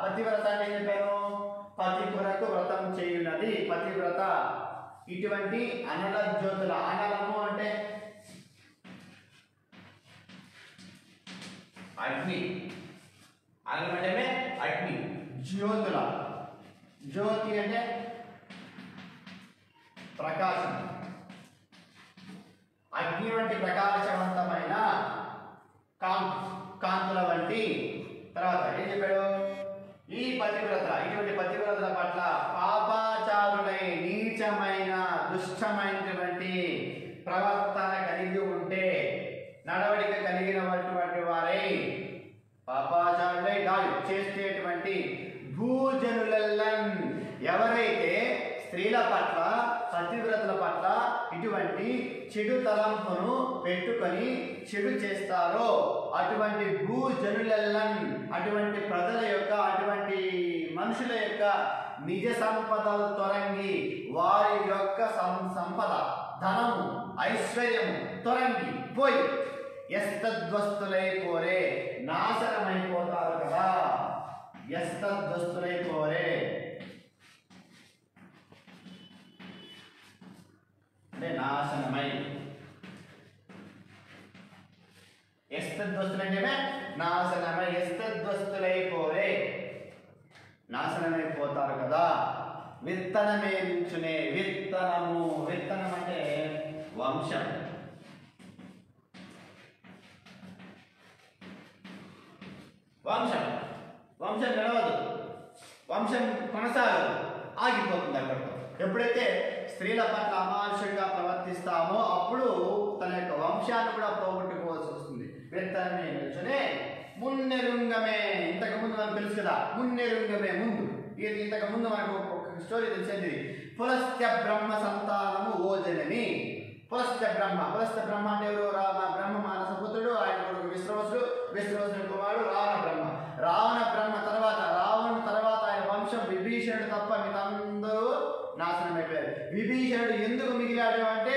Speaker 1: పతివ్రత అని చెప్పాను పతివ్రత వ్రతం చేయున్నది పతివ్రత ఇటువంటి అనల జ్యోతుల. అనలము అంటే
Speaker 2: అగ్ని. అనలం అగ్ని.
Speaker 1: జ్యోతుల. జ్యోతి అంటే ప్రకాశం. అగ్ని వంటి ప్రకాశవంతమైన కాంతుల వంటి తర్వాత ఏం చెప్పాడు ఈ పతివ్రత ఇటువంటి పతివ్రతల పట్ల పాపాచారులై నీచమైన దుష్టమైనటువంటి ప్రవర్తన కలిగి ఉంటే నడవడిక కలిగినటువంటి వారై పాపాచారులై దాడి చేసేటువంటి భూజనులల్లన్ ఎవరైతే స్త్రీల పట్ల పతివ్రతల పట్ల ఇటువంటి చెడు తలంపును పెట్టుకొని చెడు చేస్తారో అటువంటి భూజనులెల్లని అటువంటి ప్రజల యొక్క అటువంటి మనుషుల యొక్క నిజ సంపదలు తొలగి వారి యొక్క సం- సంపద ధనము ఐశ్వర్యము తొలగి పోయి ఎస్తద్వస్తులైపోరే నాశనమైపోతారు కదా. ఎస్తద్వస్తులైపోరే అంటే నాశనమై. ఎస్తద్వస్తులంటే నాశనమై ఎస్తద్వస్తులైపోరే నాశనమైపోతారు కదా. విత్తనమే నుంచునే విత్తనము. విత్తనం అంటే వంశం. వంశం. వంశం గడవదు వంశం కొనసాగదు. ఆగిపోతుంది అక్కడితో. ఎప్పుడైతే స్త్రీల పట్ల అమానుషంగా ప్రవర్తిస్తామో అప్పుడు తన యొక్క వంశాన్ని కూడా పోగొట్టుకోవాల్సి వస్తుంది. వెత్తనమే నిల్చునే మున్నెరుంగమే ఇంతకు ముందు మనకు తెలుసు కదా మున్నెరుంగమే ముందు. ఇది ఇంతకు ముందు మనకు ఒక- స్టోరీ తెలిసింది. పులస్త్య బ్రహ్మ సంతానము ఓజనని. పులస్త్య బ్రహ్మ. పులస్త్య బ్రహ్మ అంటే ఎవరు? రామ బ్రహ్మ మానస పుత్రుడు ఆయన కొడుకు విశ్రవసుడు విశ్రవసుడు కుమారుడు రావణ బ్రహ్మ. రావణ బ్రహ్మ తర్వాత రావణ తర్వాత ఆయన వంశం విభీషణుడు తప్ప అందరూ నాశనం అయిపోయారు విభీషణుడు ఎందుకు మిగిలాడు అంటే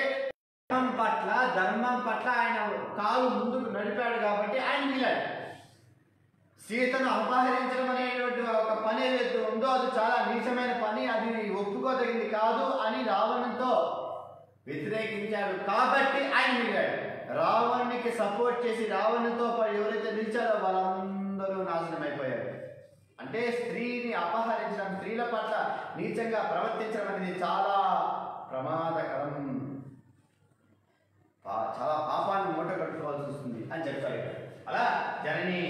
Speaker 1: ధర్మం పట్ల ధర్మం పట్ల ఆయన కాలు ముందుకు నడిపాడు కాబట్టి ఆయన మిగిలాడు. సీతను అపహరించడం అనేటువంటి ఒక పని ఏదైతే ఉందో అది చాలా నీచమైన పని అది ఒప్పుకోదగింది కాదు అని రావణంతో వ్యతిరేకించాడు కాబట్టి ఆయన మిగిలాడు. రావణునికి సపోర్ట్ చేసి రావణుతో ఎవరైతే నిలిచారో వాళ్ళందరూ నాశనం అయిపోయారు అంటే స్త్రీని అపహరించడం స్త్రీల పట్ల నీచంగా ప్రవర్తించడం అనేది చాలా ప్రమాదకరం. చాలా పాపాన్ని మూట కట్టుకోవాల్సి వస్తుంది అని చెప్తారు అలా జనని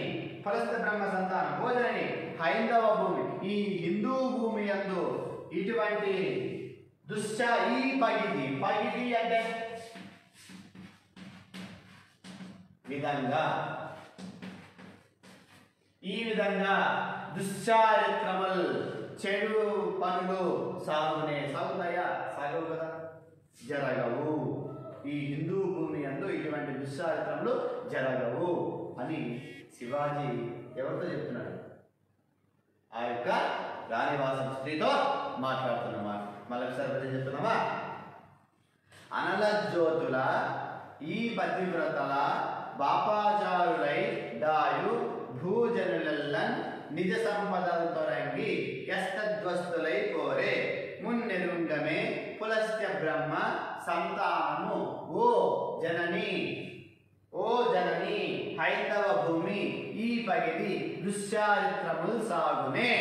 Speaker 1: ఫలస్త బ్రహ్మ సంతానం భోజనని హైందవ భూమి ఈ హిందూ భూమి అందు ఇటువంటి దుశ్చ ఈ పగిది పగిది అంటే విధంగా ఈ విధంగా దుశ్చారిత్రములు చెడు పనులు సాగునే సాగుతాయా? సాగవు కదా. జరగవు. ఈ హిందూ భూమి అందు ఇటువంటి దుశ్చారిత్రములు జరగవు అని శివాజీ ఎవరితో చెప్తున్నాడు? ఆ యొక్క రాణివాసం స్త్రీతో మాట్లాడుతున్నమాట మళ్ళీ ఒకసారి చెప్తున్నామా అనల జ్యోతుల ఈ పతివ్రతల బాపాచారులై దాయు భూజనులల్లన్ నిజ సంపదలు తొరంగి ఎస్తద్వస్తులై కోరే మున్నెరుంగమే పులస్త్య బ్రహ్మ సంతాను ఓ జనని ఓ జనని హైందవ భూమి ఈ పగిది దుశ్చారిత్రములు సాగునే.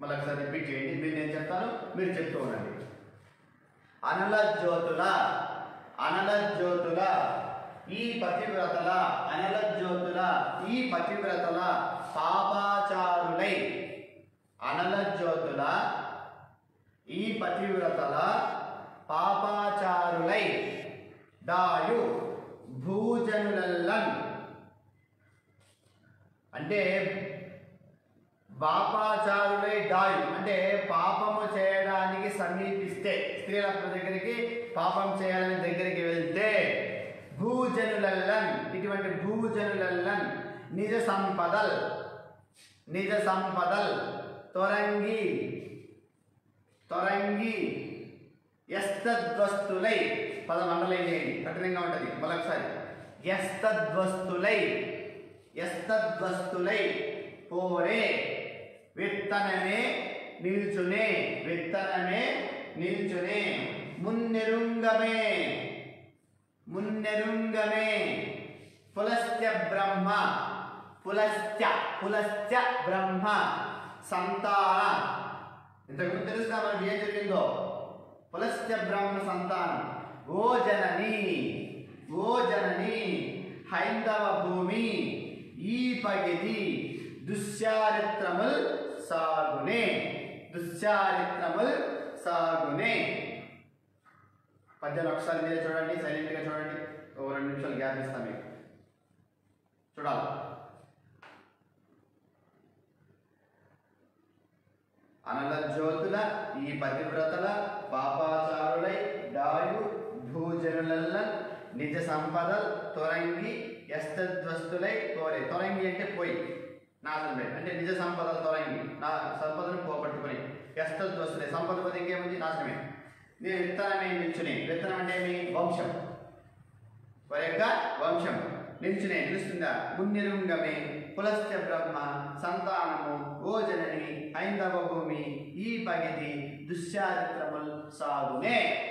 Speaker 1: మళ్ళీ ఒకసారి రిపీట్ చేయండి మీరు నేను చెప్తాను మీరు చెప్తూ ఉండండి. అనల జ్యోతుల అనల జ్యోతుల ఈ పతివ్రతల అనల జ్యోతుల ఈ పతివ్రతల పాపాచారులై అనలజ్యోతుల ఈ పతివ్రతల పాపాచారులై దాయు భూజనులల్లన్. అంటే పాపాచారులై దాయు అంటే పాపము చేయడానికి సమీపిస్తే స్త్రీల దగ్గరికి పాపం చేయాలని దగ్గరికి వెళ్తే భూజనులల్లన్ ఇటువంటి భూజనులల్లన్ నిజ సంపదల్ నిజ సంపదల్ తొరంగి తొరంగి ఎస్తద్వస్తులై పదం అండలైన్ కఠినంగా ఉంటుంది మరొకసారి. ఎస్తద్వస్తులై ఎస్తద్వస్తులై పోరే విత్తనమే నిల్చునే విత్తనమే నిల్చునే మున్నెరుంగమే. మున్నెరుంగమే పులస్త్య బ్రహ్మ పులస్త్య పులస్త్య బ్రహ్మ సంతాన ఇంతకుముందు తెలుసుగా మనకి ఏం జరిగిందో? పులస్త్య బ్రహ్మ సంతానం. ఓ జనని ఓ జనని హైందవ భూమి ఈ పగిది దుశ్చారిత్రముల్ సాగునే దుశ్చారిత్రముల్ సాగునే. పద్యాలు ఒకసారి మీరే చూడండి సైలెంట్గా చూడండి. ఓ రెండు నిమిషాలు గ్యాప్ ఇస్తాం మీకు. చూడాలి. అనల జ్యోతుల ఈ పతివ్రతల పాపాచారులై డాయు భూజనుల నిజ సంపద తొరంగి ఎస్తద్వస్తులై కోరే. తొరంగి అంటే పోయి నాశనం అంటే నిజ సంపద తొరంగి నా సంపదను పోగొట్టుకుని ఎస్తద్వస్తులై సంపద పది ఇంకేముంది? నాశనమే. నేను విత్తనమే నిల్చునే. విత్తనం అంటే మీ వంశం. వారి యొక్క వంశం. నిల్చునే నిలుస్తుందా? మున్నిరుంగమే. పులస్త్య బ్రహ్మ సంతానము ఓజనని ఐందవ భూమి ఈ పగిది దుశ్చారిత్రముల్ సాగునే.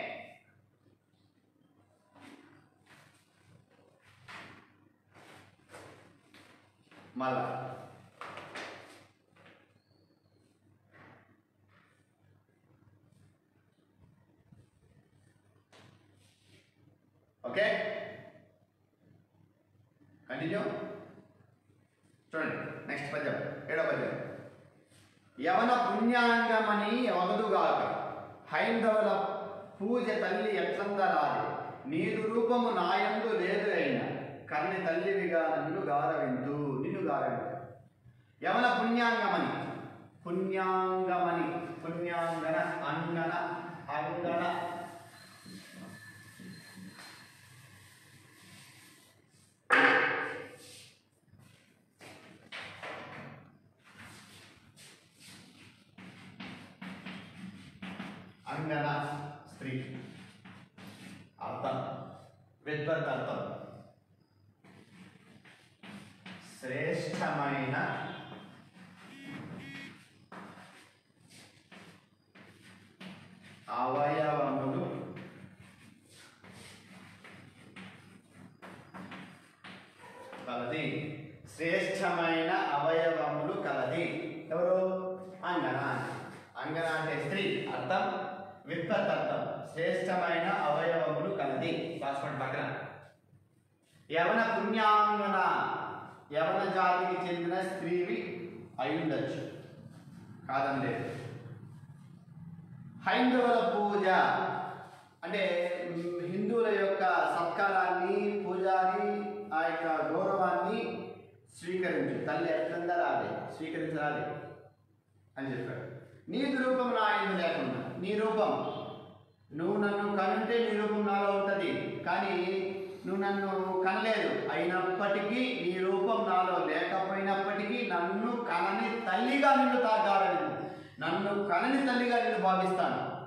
Speaker 1: మళ్ళా. ఓకే కంటిన్యూ చూడండి నెక్స్ట్ పద్యం. ఏడో పద్యం. యవన పుణ్యాంగమని అవదుగాక హైందవుల పూజ తల్లి ఎట్లందరాలి నీదు రూపము నాయందు లేదు అయిన కర్ణి తల్లివిగా నన్ను గారవిందు నిన్ను గారవిందు. యవన పుణ్యాంగమని పుణ్యాంగమని పుణ్యాంగన అంగన అంగన అంగన స్త్రీ అర్థం విద్వత్ అర్థం శ్రేష్టమైన అవయవములు కలది శ్రేష్టమైన అవయవములు కలది ఎవరు? అంగన. అంగన అంటే స్త్రీ. అర్థం? విత్పత్ శ్రేష్టమైన అవయవములు కలది. రాసుకోండి పక్కన. యవన పుణ్యాంగన యవన జాతికి చెందిన స్త్రీవి అయి కాదని లేదు హైందవుల పూజ. అంటే హిందువుల యొక్క సత్కారాన్ని పూజాని ఆ యొక్క గౌరవాన్ని స్వీకరించు. తల్లి ఎట్లందా రాలే స్వీకరించాలి అని చెప్పాడు. నీ రూపం నా ఎందు లేకుండా. నీ రూపం. నువ్వు నన్ను కనుంటే నీ రూపం నాలో ఉంటుంది. కానీ నువ్వు నన్ను కనలేదు. అయినప్పటికీ నీ రూపం నాలో లేకపోయినప్పటికీ నన్ను కనని తల్లిగా నిన్ను తాగాలని నన్ను కనని తల్లిగా నిన్ను భావిస్తాను.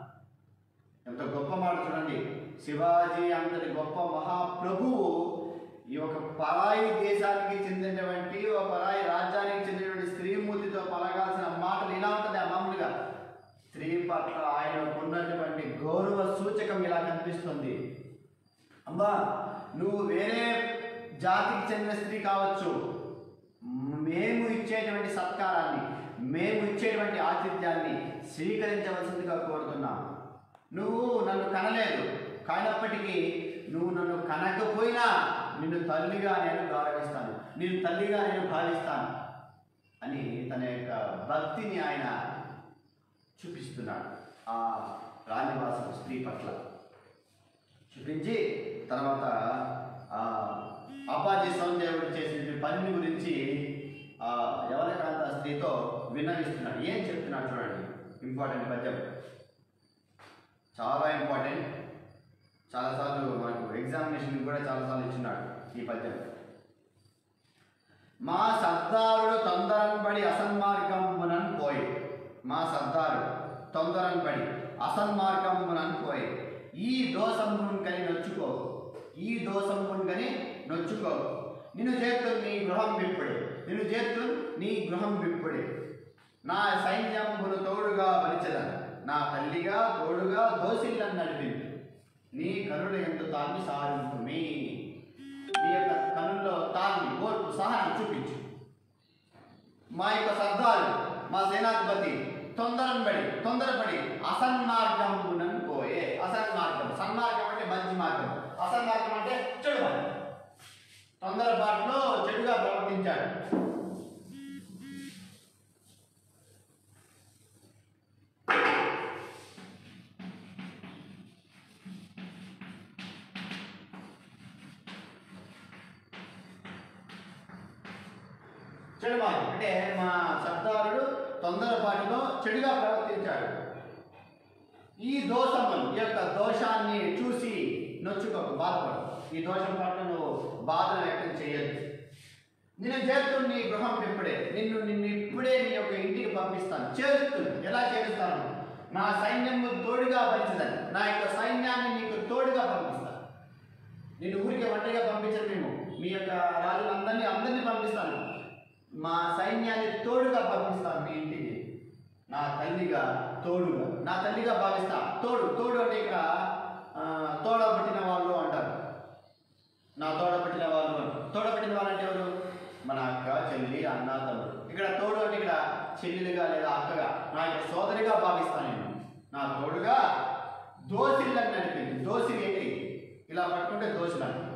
Speaker 1: ఎంత గొప్ప మాట చూడండి. శివాజీ అంతటి గొప్ప మహాప్రభువు ఈ ఒక పరాయి దేశానికి చెందినటువంటి ఒక పరాయి రాజ్యానికి చెందినటువంటి స్త్రీమూర్తితో పలగా మాటలు ఇలా ఉంటుంది ఆ మామూలుగా స్త్రీ పట్ల ఆయనకు ఉన్నటువంటి గౌరవ సూచకం ఇలా కనిపిస్తుంది. అమ్మా నువ్వు వేరే జాతికి చెందిన స్త్రీ కావచ్చు. మేము ఇచ్చేటువంటి సత్కారాన్ని మేము ఇచ్చేటువంటి ఆతిథ్యాన్ని స్వీకరించవలసిందిగా కోరుతున్నాం. నువ్వు నన్ను కనలేదు. కానప్పటికీ నువ్వు నన్ను కనకపోయినా నిన్ను తల్లిగా నేను గౌరవిస్తాను. నేను తల్లిగా నేను భావిస్తాను. అని తన యొక్క భక్తిని ఆయన చూపిస్తున్నాడు ఆ రాజనివాసం స్త్రీ పట్ల. చూపించి తర్వాత ఆ అప్పాజీ చేసిన పనిని గురించి ఎవరికంత యవనకాంత స్త్రీతో విన్నవిస్తున్నాడు ఏం చెప్తున్నాడు చూడండి. ఇంపార్టెంట్ పద్యం. చాలా ఇంపార్టెంట్. చాలాసార్లు మనకు ఎగ్జామినేషన్ కూడా చాలాసార్లు ఇచ్చినాడు ఈ పద్యం. మా సర్దారుడు తొందరపడి అసన్మార్గమునన్ మా సర్దారు తొందరను పడి అసన్మార్గమునను పోయి ఈ దోషం కని నొచ్చుకో. ఈ దోషం కని నొచ్చుకో. నిన్ను చేతులు నీ గృహం విప్పుడి. నిన్ను చేతులు నీ గృహం విప్పుడి. నా సైన్యంబును తోడుగా వలిచద నా తల్లిగా తోడుగా దోషిల్లను నడిపింది నీ కనుడు ఎంత తాన్ని సారింపుమి. నీ యొక్క కనుల్లో తాన్ని ఓర్పు సహాయం చూపించు. మా యొక్క సర్దారు మా సేనాధిపతి తొందరపడి తొందరపడి అసన్మార్గమునను పోయే. అసన్మార్గం. సన్మార్గం అంటే మంచి మార్గం. అసన్మార్గం అంటే చెడు మార్గం. తొందరపాటులో చెడుగా ప్రవర్తించాడు. చెడు మార్గం. అంటే మా సర్దారుడు తొందరపాటులో చెడుగా ప్రవర్తించాడు. ఈ దోషమును ఈ యొక్క దోషాన్ని చూసి నొచ్చుకోకు బాధపడు ఈ దోషం పట్ల నువ్వు బాధను వ్యక్తం చేయొద్దు. నేను చేరుతున్న నీ గృహం ఇప్పుడే. నిన్ను నిన్ను ఇప్పుడే నీ యొక్క ఇంటికి పంపిస్తాను. చేరుతుంది. ఎలా చేరుస్తాను? నా సైన్యము తోడుగా పంచుదని. నా యొక్క సైన్యాన్ని నీకు తోడుగా పంపిస్తాను. నేను ఊరికి ఒంటరిగా పంపించను మేము. మీ యొక్క రాజులందరినీ అందరినీ పంపిస్తాను. మా సైన్యాన్ని తోడుగా పంపిస్తాను మీ ఇంటికి నా తల్లిగా తోడుగా. నా తల్లిగా భావిస్తా. తోడు తోడు అంటే ఇక్కడ తోడబట్టిన వాళ్ళు అంటారు. నా తోడబట్టిన వాళ్ళు అని. తోడబట్టిన వాళ్ళు అంటే ఎవరు? మన అక్క చెల్లి అన్న తమ్ముడు. ఇక్కడ తోడు అంటే ఇక్కడ చెల్లెలుగా లేదా అక్కగా? నా యొక్క సోదరిగా భావిస్తాను నేను. నా తోడుగా దోసిళ్ళని నడిపింది. దోసిలు ఏంటి? ఇలా పట్టుకుంటే దోసిలు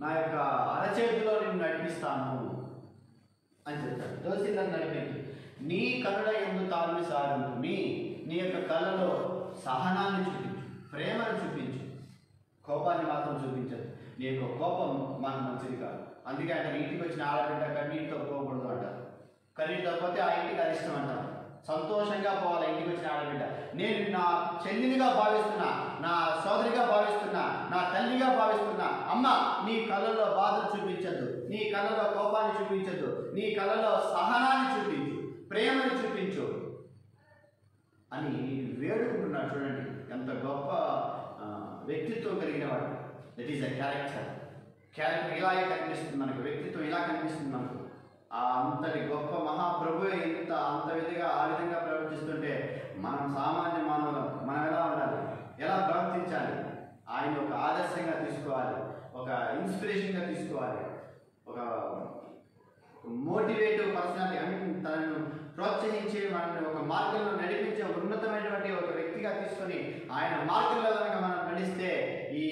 Speaker 1: నా యొక్క అరచేతిలో నేను నడిపిస్తాను. అని చెప్తాడు. దోసిళ్ళని నడిపింది నీ కనుల ఎందు తాల్మి సారు మీ నీ యొక్క కళ్ళలో సహనాన్ని చూపించు ప్రేమను చూపించు. కోపాన్ని మాత్రం చూపించదు. నీ యొక్క కోపం మనకు మంచిది కాదు. అందుకే ఆయన ఇంటికి వచ్చిన ఆడబిడ్డ కన్నీటితో పోకూడదు అంటారు. కన్నీటితో పోతే ఆ ఇంటికి అరిష్టం అంటారు. సంతోషంగా పోవాలి ఇంటికి వచ్చిన ఆడబిడ్డ నేను నా చెల్లినిగా భావిస్తున్నా నా సోదరిగా భావిస్తున్నా నా తల్లిగా భావిస్తున్నా. అమ్మ నీ కళ్ళల్లో బాధ చూపించద్దు. నీ కళ్ళలో కోపాన్ని చూపించద్దు. నీ కళ్ళలో సహనాన్ని చూపించు. ప్రేమను చూపించు. అని వేడుకుంటున్నాడు చూడండి. ఎంత గొప్ప వ్యక్తిత్వం కలిగిన వాడు. That is a character character ఇలాగే కనిపిస్తుంది మనకు. వ్యక్తిత్వం ఇలా కనిపిస్తుంది మనకు. ఆ అంతటి గొప్ప మహాప్రభు ఎంత అంత విధిగా ఆ విధంగా ప్రవర్తిస్తుంటే మనం సామాన్య మానవులం మనం ఎలా ఉండాలి? ఎలా ప్రవర్తించాలి? ఆయన ఒక ఆదర్శంగా తీసుకోవాలి. ఒక ఇన్స్పిరేషన్గా తీసుకోవాలి. ఒక మోటివేటివ్ పర్సనాలిటీ అంటే తనను ప్రోత్సహించే మనల్ని ఒక మార్గంలో నడిపించే ఉన్నతమైనటువంటి ఒక వ్యక్తిగా తీసుకొని ఆయన మార్గంలో కనుక మనం నడిస్తే ఈ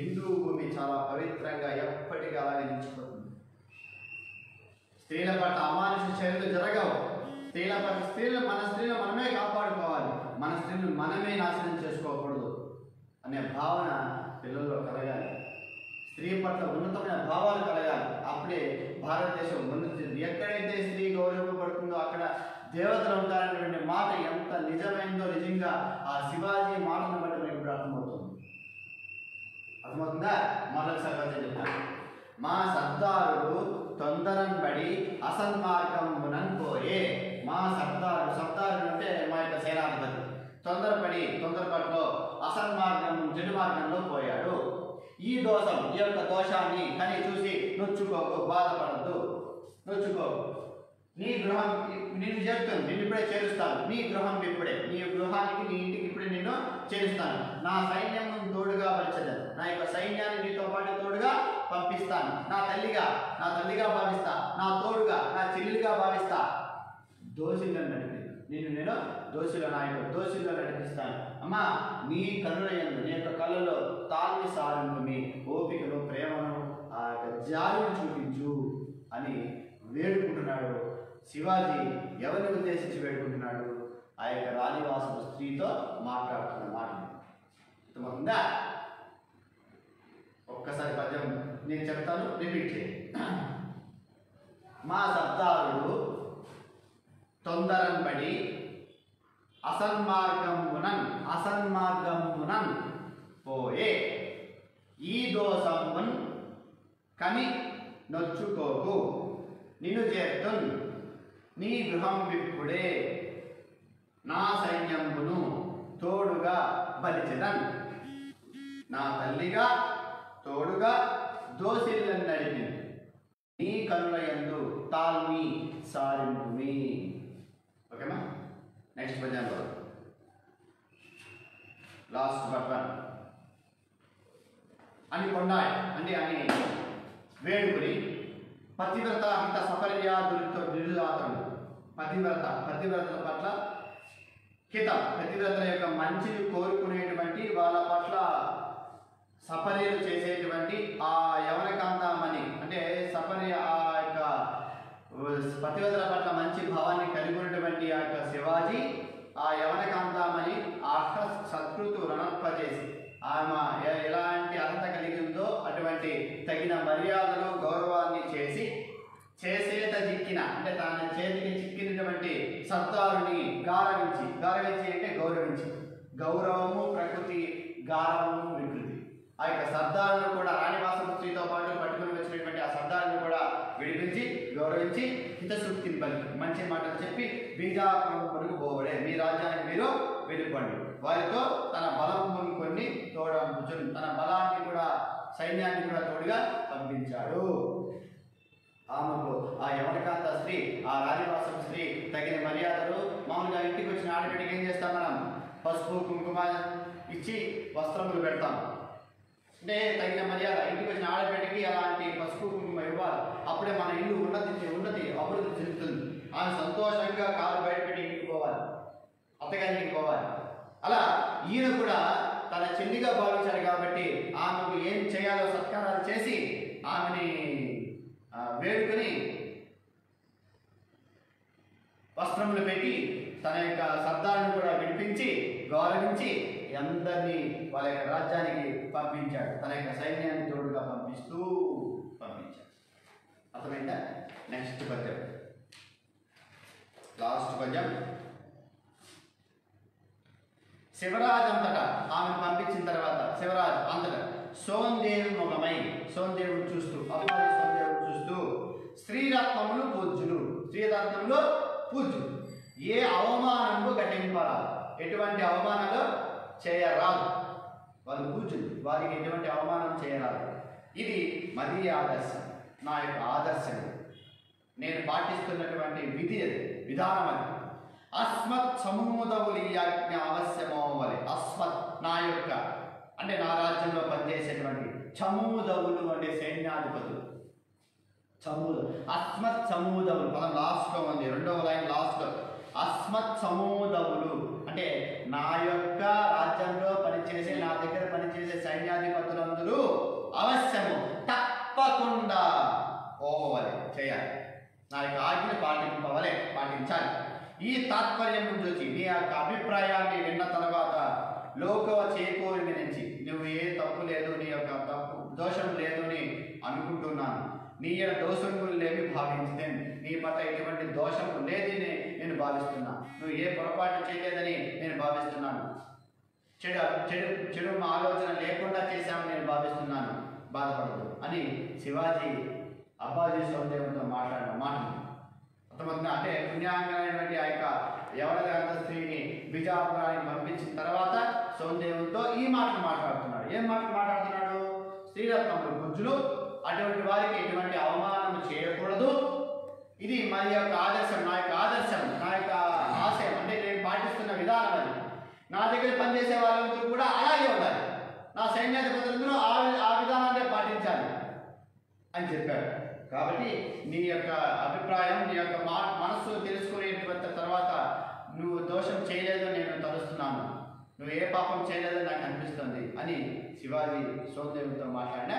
Speaker 1: హిందూ భూమి చాలా పవిత్రంగా ఎప్పటికీ అలాగే నిలిచిపోతుంది. స్త్రీల పట్ల అమానుష చర్యలు జరగవు. స్త్రీల పట్ల స్త్రీలు మన స్త్రీలు మనమే కాపాడుకోవాలి. మన స్త్రీలు మనమే నాశనం చేసుకోకూడదు అనే భావన పిల్లల్లో కలగాలి. స్త్రీ పట్ల ఉన్నతమైన భావాలు కలగాలి. అప్పుడే భారతదేశం ముందు ఎక్కడైతే స్త్రీ గౌరవింపబడుతుందో అక్కడ దేవతలు ఉంటారనేటువంటి మాట ఎంత నిజమైందో నిజంగా ఆ శివాజీ మాటను బట్టి మనకి ఇప్పుడు అర్థమవుతుంది. అర్థమవుతుందా? మరొకసారి కొంచెం చెప్తాను. మా సర్దారుడు తొందరన్ పడి అసన్మార్గమునన్ పోయే మా సర్దారు సర్దారు అంటే మా యొక్క సేనాధిపతి. తొందరపడి తొందరపట్లో అసన్మార్గం జడు మార్గంలో పోయాడు. ఈ దోషం ఈ యొక్క దోషాన్ని కని చూసి నొచ్చుకోకు బాధపడద్దు. నొచ్చుకోకు. నీ గృహం నిన్ను చేస్తాను నిన్ను ఇప్పుడే చేరుస్తాను. నీ గృహం ఇప్పుడే నీ గృహానికి నీ ఇంటికి ఇప్పుడే నిన్ను చేరుస్తాను. నా సైన్యం తోడుగా పరిచయం నా యొక్క సైన్యాన్ని నీతో పాటు తోడుగా పంపిస్తాను. నా తల్లిగా నా తల్లిగా భావిస్తా. నా తోడుగా నా చెల్లిగా భావిస్తా. దోషిగా నడిపి నిన్ను నేను దోషుల నా యొక్క నడిపిస్తాను. అమ్మా నీ కన్నుల నీ యొక్క కళ్ళలో తాల్మి సారును మీ ఓపికను ప్రేమను ఆ యొక్క జాలిని చూపించు అని వేడుకుంటున్నాడు. శివాజీ ఎవరిని ఉద్దేశించి వేడుకుంటున్నాడు? ఆ యొక్క రాణివాసపు స్త్రీతో మాట్లాడుతున్న మాట. అర్థమవుతుందా? ఒక్కసారి పద్యం నేను చెప్తాను రిపీట్ చేయి. *clears throat* మా సర్దారుడు తొందరపడి అసన్మార్గమునన్ అసన్మార్గమునన్ పోయే. ఈ దోషమున్ కని నొచ్చుకోకు. నిన్ను చేతున్ నీ గృహం విప్పుడే. నా సైన్యమును తోడుగా బలిచెదన్. నా తల్లిగా తోడుగా దోసిల్లని నడిపింది నీ కనుల ఎందు తాల్మి సారింపుమి. నెక్స్ట్ పద్యంలో లాస్ట్ బట్ అని కొండాయి అంటే అని వేడుకుని పతివ్రత హిత సపర్య దురితో దురిదాతలు పతివ్రత పతివ్రతల పట్ల హిత పతివ్రతల యొక్క మంచిని కోరుకునేటువంటి వాళ్ళ పట్ల సపర్యలు చేసేటువంటి ఆ యవనకాంతామని అంటే సపర్య ఆ పతివ్రతల పట్ల మంచి భావాన్ని కలిగి ఉన్నటువంటి ఆ యొక్క శివాజీ ఆ యవనకాంతామని అర్హ సత్కృతు రణత్పజేసి ఆమె ఎలాంటి అర్హత కలిగి ఉందో అటువంటి తగిన మర్యాదలు గౌరవాన్ని చేసి చేసేత చిక్కిన అంటే తన చేతికి చిక్కినటువంటి సత్తారుని గారవించి గారవించి అంటే గౌరవించి. గౌరవము ప్రకృతి గారవము వికృతి. ఆ యొక్క సర్దారును కూడా రాణివాసం స్త్రీతో పాటు పట్టుకుని వచ్చినటువంటి ఆ సర్దారులను కూడా విడిపించి గౌరవించి హితసూక్తిని మంచి మాటలు చెప్పి బీజాపురం వరకు పోవడే. మీ రాజ్యాన్ని మీరు వెలుపండి వారితో తన బలం కొన్ని తోడంపుచుని తన బలాన్ని కూడా సైన్యాన్ని కూడా తోడుగా పంపించాడు. ఆమెకు ఆ యవనకాంత స్త్రీ ఆ రాజవాసం స్త్రీ తగిన మర్యాదలు. మామూలుగా ఇంటికి వచ్చిన ఆడబిడ్డకి ఏం చేస్తాం మనం? పసుపు కుంకుమ ఇచ్చి వస్త్రములు పెడతాం. అంటే తగిన మర్యాద. ఇంటికి వచ్చిన ఆడబిడ్డకి అలాంటి పసుపు కుంకుమ ఇవ్వాలి. అప్పుడే మన ఇల్లు ఉన్నతి ఉన్నతి అభివృద్ధి చెందుతుంది. ఆమె సంతోషంగా కాలు బయటపెట్టి ఇంటికి పోవాలి. అత్తగారికి పోవాలి. అలా ఈయన కూడా తన చెల్లిగా భావించారు కాబట్టి ఆమెకు ఏం చేయాలో సత్కారాలు చేసి ఆమెని వేడుకొని వస్త్రములు పెట్టి తన యొక్క సర్దారుని కూడా వినిపించి గౌరవించి అందరినీ వాళ్ళ యొక్క రాజ్యానికి పంపించాడు. తన యొక్క సైన్యాన్ని తోడుగా పంపిస్తూ పంపించాడు. అర్థమైందా? నెక్స్ట్ పద్యం. లాస్ట్ పద్యం. శివరాజ్ అంతటా ఆమె పంపించిన తర్వాత శివరాజ్ అంతటా సోమదేవి ముఖమై సోందేవుడు చూస్తూ అమ్మాయి సోమదేవుని చూస్తూ శ్రీరత్నములు పూజ్యులు స్త్రీరత్నములు పూజ్యులు. ఏ అవమానము ఘటింపరాదు ఎటువంటి అవమానాలు? చేయరాదు. వారు కూర్చుని వారికి ఎటువంటి అవమానం చేయరాదు. ఇది మరీ ఆదర్శం. నా యొక్క ఆదర్శం నేను పాటిస్తున్నటువంటి విధి అది విధానం అది. అస్మత్ సమూదవులి యాజ్ఞ అవశ్యమోవలి అస్మత్ నా యొక్క అంటే నా రాజ్యంలో పనిచేసేటువంటి చమూదవులు అంటే సైన్యాధిపతులు. చమూద అస్మత్ సమూదవులు పదం లాస్ట్లో ఉంది రెండవ లైన్ లాస్ట్లో అస్మత్ సమూదవులు అంటే నా యొక్క రాజ్యంలో పనిచేసే నా దగ్గర పనిచేసే సైన్యాధిపతులందరూ అవశ్యము తప్పకుండా పోవాలి. చేయాలి. నా యొక్క ఆజ్ఞ పాటింపవలే పాటించాలి. ఈ తాత్పర్యం నుంచి నీ యొక్క అభిప్రాయాన్ని విన్న తర్వాత లోకవ చేకూరిమి నుంచి నువ్వు ఏ తప్పు లేదు నీ యొక్క తప్పు దోషం లేదు అని అనుకుంటున్నాను. నీ యొక్క దోషములు లేవి భావించితే నీ పట్ల ఎటువంటి దోషము లేదని నేను భావిస్తున్నా. నువ్వు ఏ పొరపాటు చేయలేదని నేను భావిస్తున్నాను. చెడు చెడు చెడు ఆలోచన లేకుండా చేశామని నేను భావిస్తున్నాను. బాధపడదు అని శివాజీ అబ్బాజీ సౌదేవంతో మాట్లాడిన మాట. మొత్తం అంటే పుణ్యాంగమైనటువంటి ఆ యొక్క యవనగాంత స్త్రీని బిజాపురాన్ని పంపించిన తర్వాత సౌదేవంతో ఈ మాటలు మాట్లాడుతున్నాడు. ఏం మాటలు మాట్లాడుతున్నాడు? శ్రీరత్నములు గుజ్జులు అటువంటి వారికి ఎటువంటి అవమానం చేయకూడదు. ఇది మా యొక్క ఆదర్శం నా యొక్క ఆదర్శం నా యొక్క ఆశయం. అంటే నేను పాటిస్తున్న విధానం అది. నా దగ్గర పనిచేసే వాళ్ళందరూ కూడా అలాగే ఉండాలి. నా సైన్యాధిపతులందరూ ఆ ఆ విధానాన్ని పాటించాలి అని చెప్పారు. కాబట్టి నీ యొక్క అభిప్రాయం నీ యొక్క మా మనస్సు తెలుసుకునేటువంటి తర్వాత నువ్వు దోషం చేయలేదు నేను తలుస్తున్నాను. నువ్వు ఏ పాపం చేయలేదని నాకు అనిపిస్తుంది అని శివాజీ సోమదేవుడితో మాట్లాడిన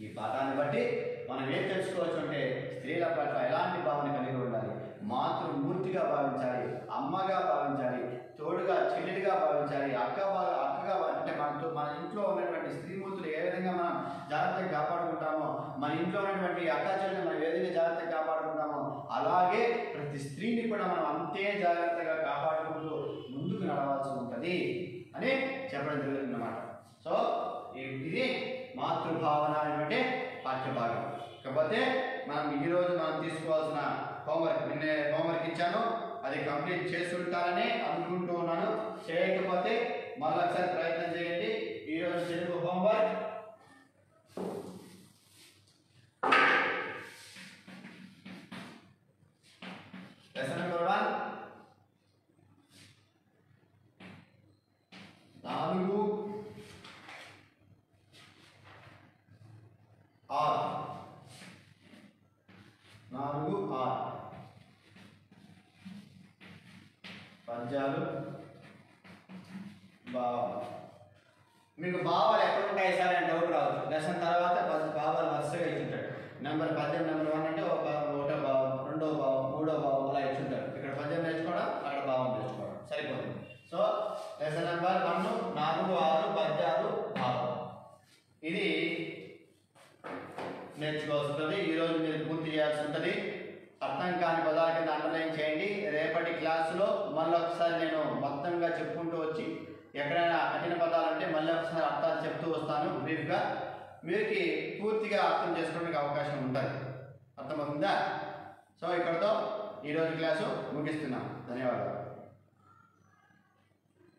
Speaker 1: ఈ పాఠాన్ని బట్టి మనం ఏం తెలుసుకోవచ్చు అంటే స్త్రీల పట్ల ఎలాంటి భావన కలిగి ఉండాలి? మాతృమూర్తిగా భావించాలి అమ్మగా భావించాలి తోడుగా చెల్లెలిగా భావించాలి అక్క అక్కగా అంటే మనతో మన ఇంట్లో ఉన్నటువంటి స్త్రీమూర్తులు ఏ విధంగా మనం జాగ్రత్తగా కాపాడుకుంటామో మన ఇంట్లో ఉన్నటువంటి అక్క చెల్లెలు మనం ఏదైనా జాగ్రత్తగా కాపాడుకుంటామో అలాగే ప్రతి స్త్రీని కూడా మనం అంతే జాగ్రత్తగా కాపాడుకుంటూ ముందుకు నడవాల్సి ఉంటుంది. అని చెప్పడం జరుగుతుంది అన్నమాట సో ఈ- ఇది మాతృభావన అనేటువంటి పాఠ్యభాగం కాకపోతే మనం ఈరోజు మనం తీసుకోవాల్సిన హోంవర్క్ నిన్నే హోంవర్క్ ఇచ్చాను. అది కంప్లీట్ చేస్తుంటారని అనుకుంటూ ఉన్నాను. చేయకపోతే మళ్ళొకసారి ప్రయత్నం చేయండి. ఈరోజు Telugu homework lesson number one నాలుగు ఆరు. నాలుగు ఆరు. పద్యాలు భావాలు. మీకు భావాలు ఎక్కడ ఉంటాయి సార్ అని డౌట్ రావచ్చు. లెసన్ తర్వాత భావాలు వరుసగా ఇచ్చుంటాడు నెంబర్ పద్యం నెంబర్ వన్ అంటే ఒక ఒకటో భావం రెండో భావం మూడో భావం అలా ఇచ్చుంటారు. ఇక్కడ పద్యం నేర్చుకోవడం అక్కడ భావం నేర్చుకోవడం. సరిపోతుంది. సో లెసన్ నెంబర్ వన్ నాలుగు ఆరు పద్యాలు భావం. ఇది నేర్చుకోవాల్సి ఉంటుంది ఈరోజు మీరు పూర్తి చేయాల్సి ఉంటుంది అర్థం కాని పదాల కింద అండర్లైన్ చేయండి. రేపటి క్లాసులో మళ్ళీ ఒకసారి నేను మొత్తంగా చెప్పుకుంటూ వచ్చి ఎక్కడైనా కఠిన పదాలు అంటే మళ్ళీ ఒకసారి అర్థాలు చెప్తూ వస్తాను బ్రీఫ్గా మీరికి పూర్తిగా అర్థం చేసుకోవడానికి అవకాశం ఉంటుంది. అర్థమవుతుందా? సో ఇక్కడతో ఈరోజు క్లాసు ముగిస్తున్నాం. ధన్యవాదాలు.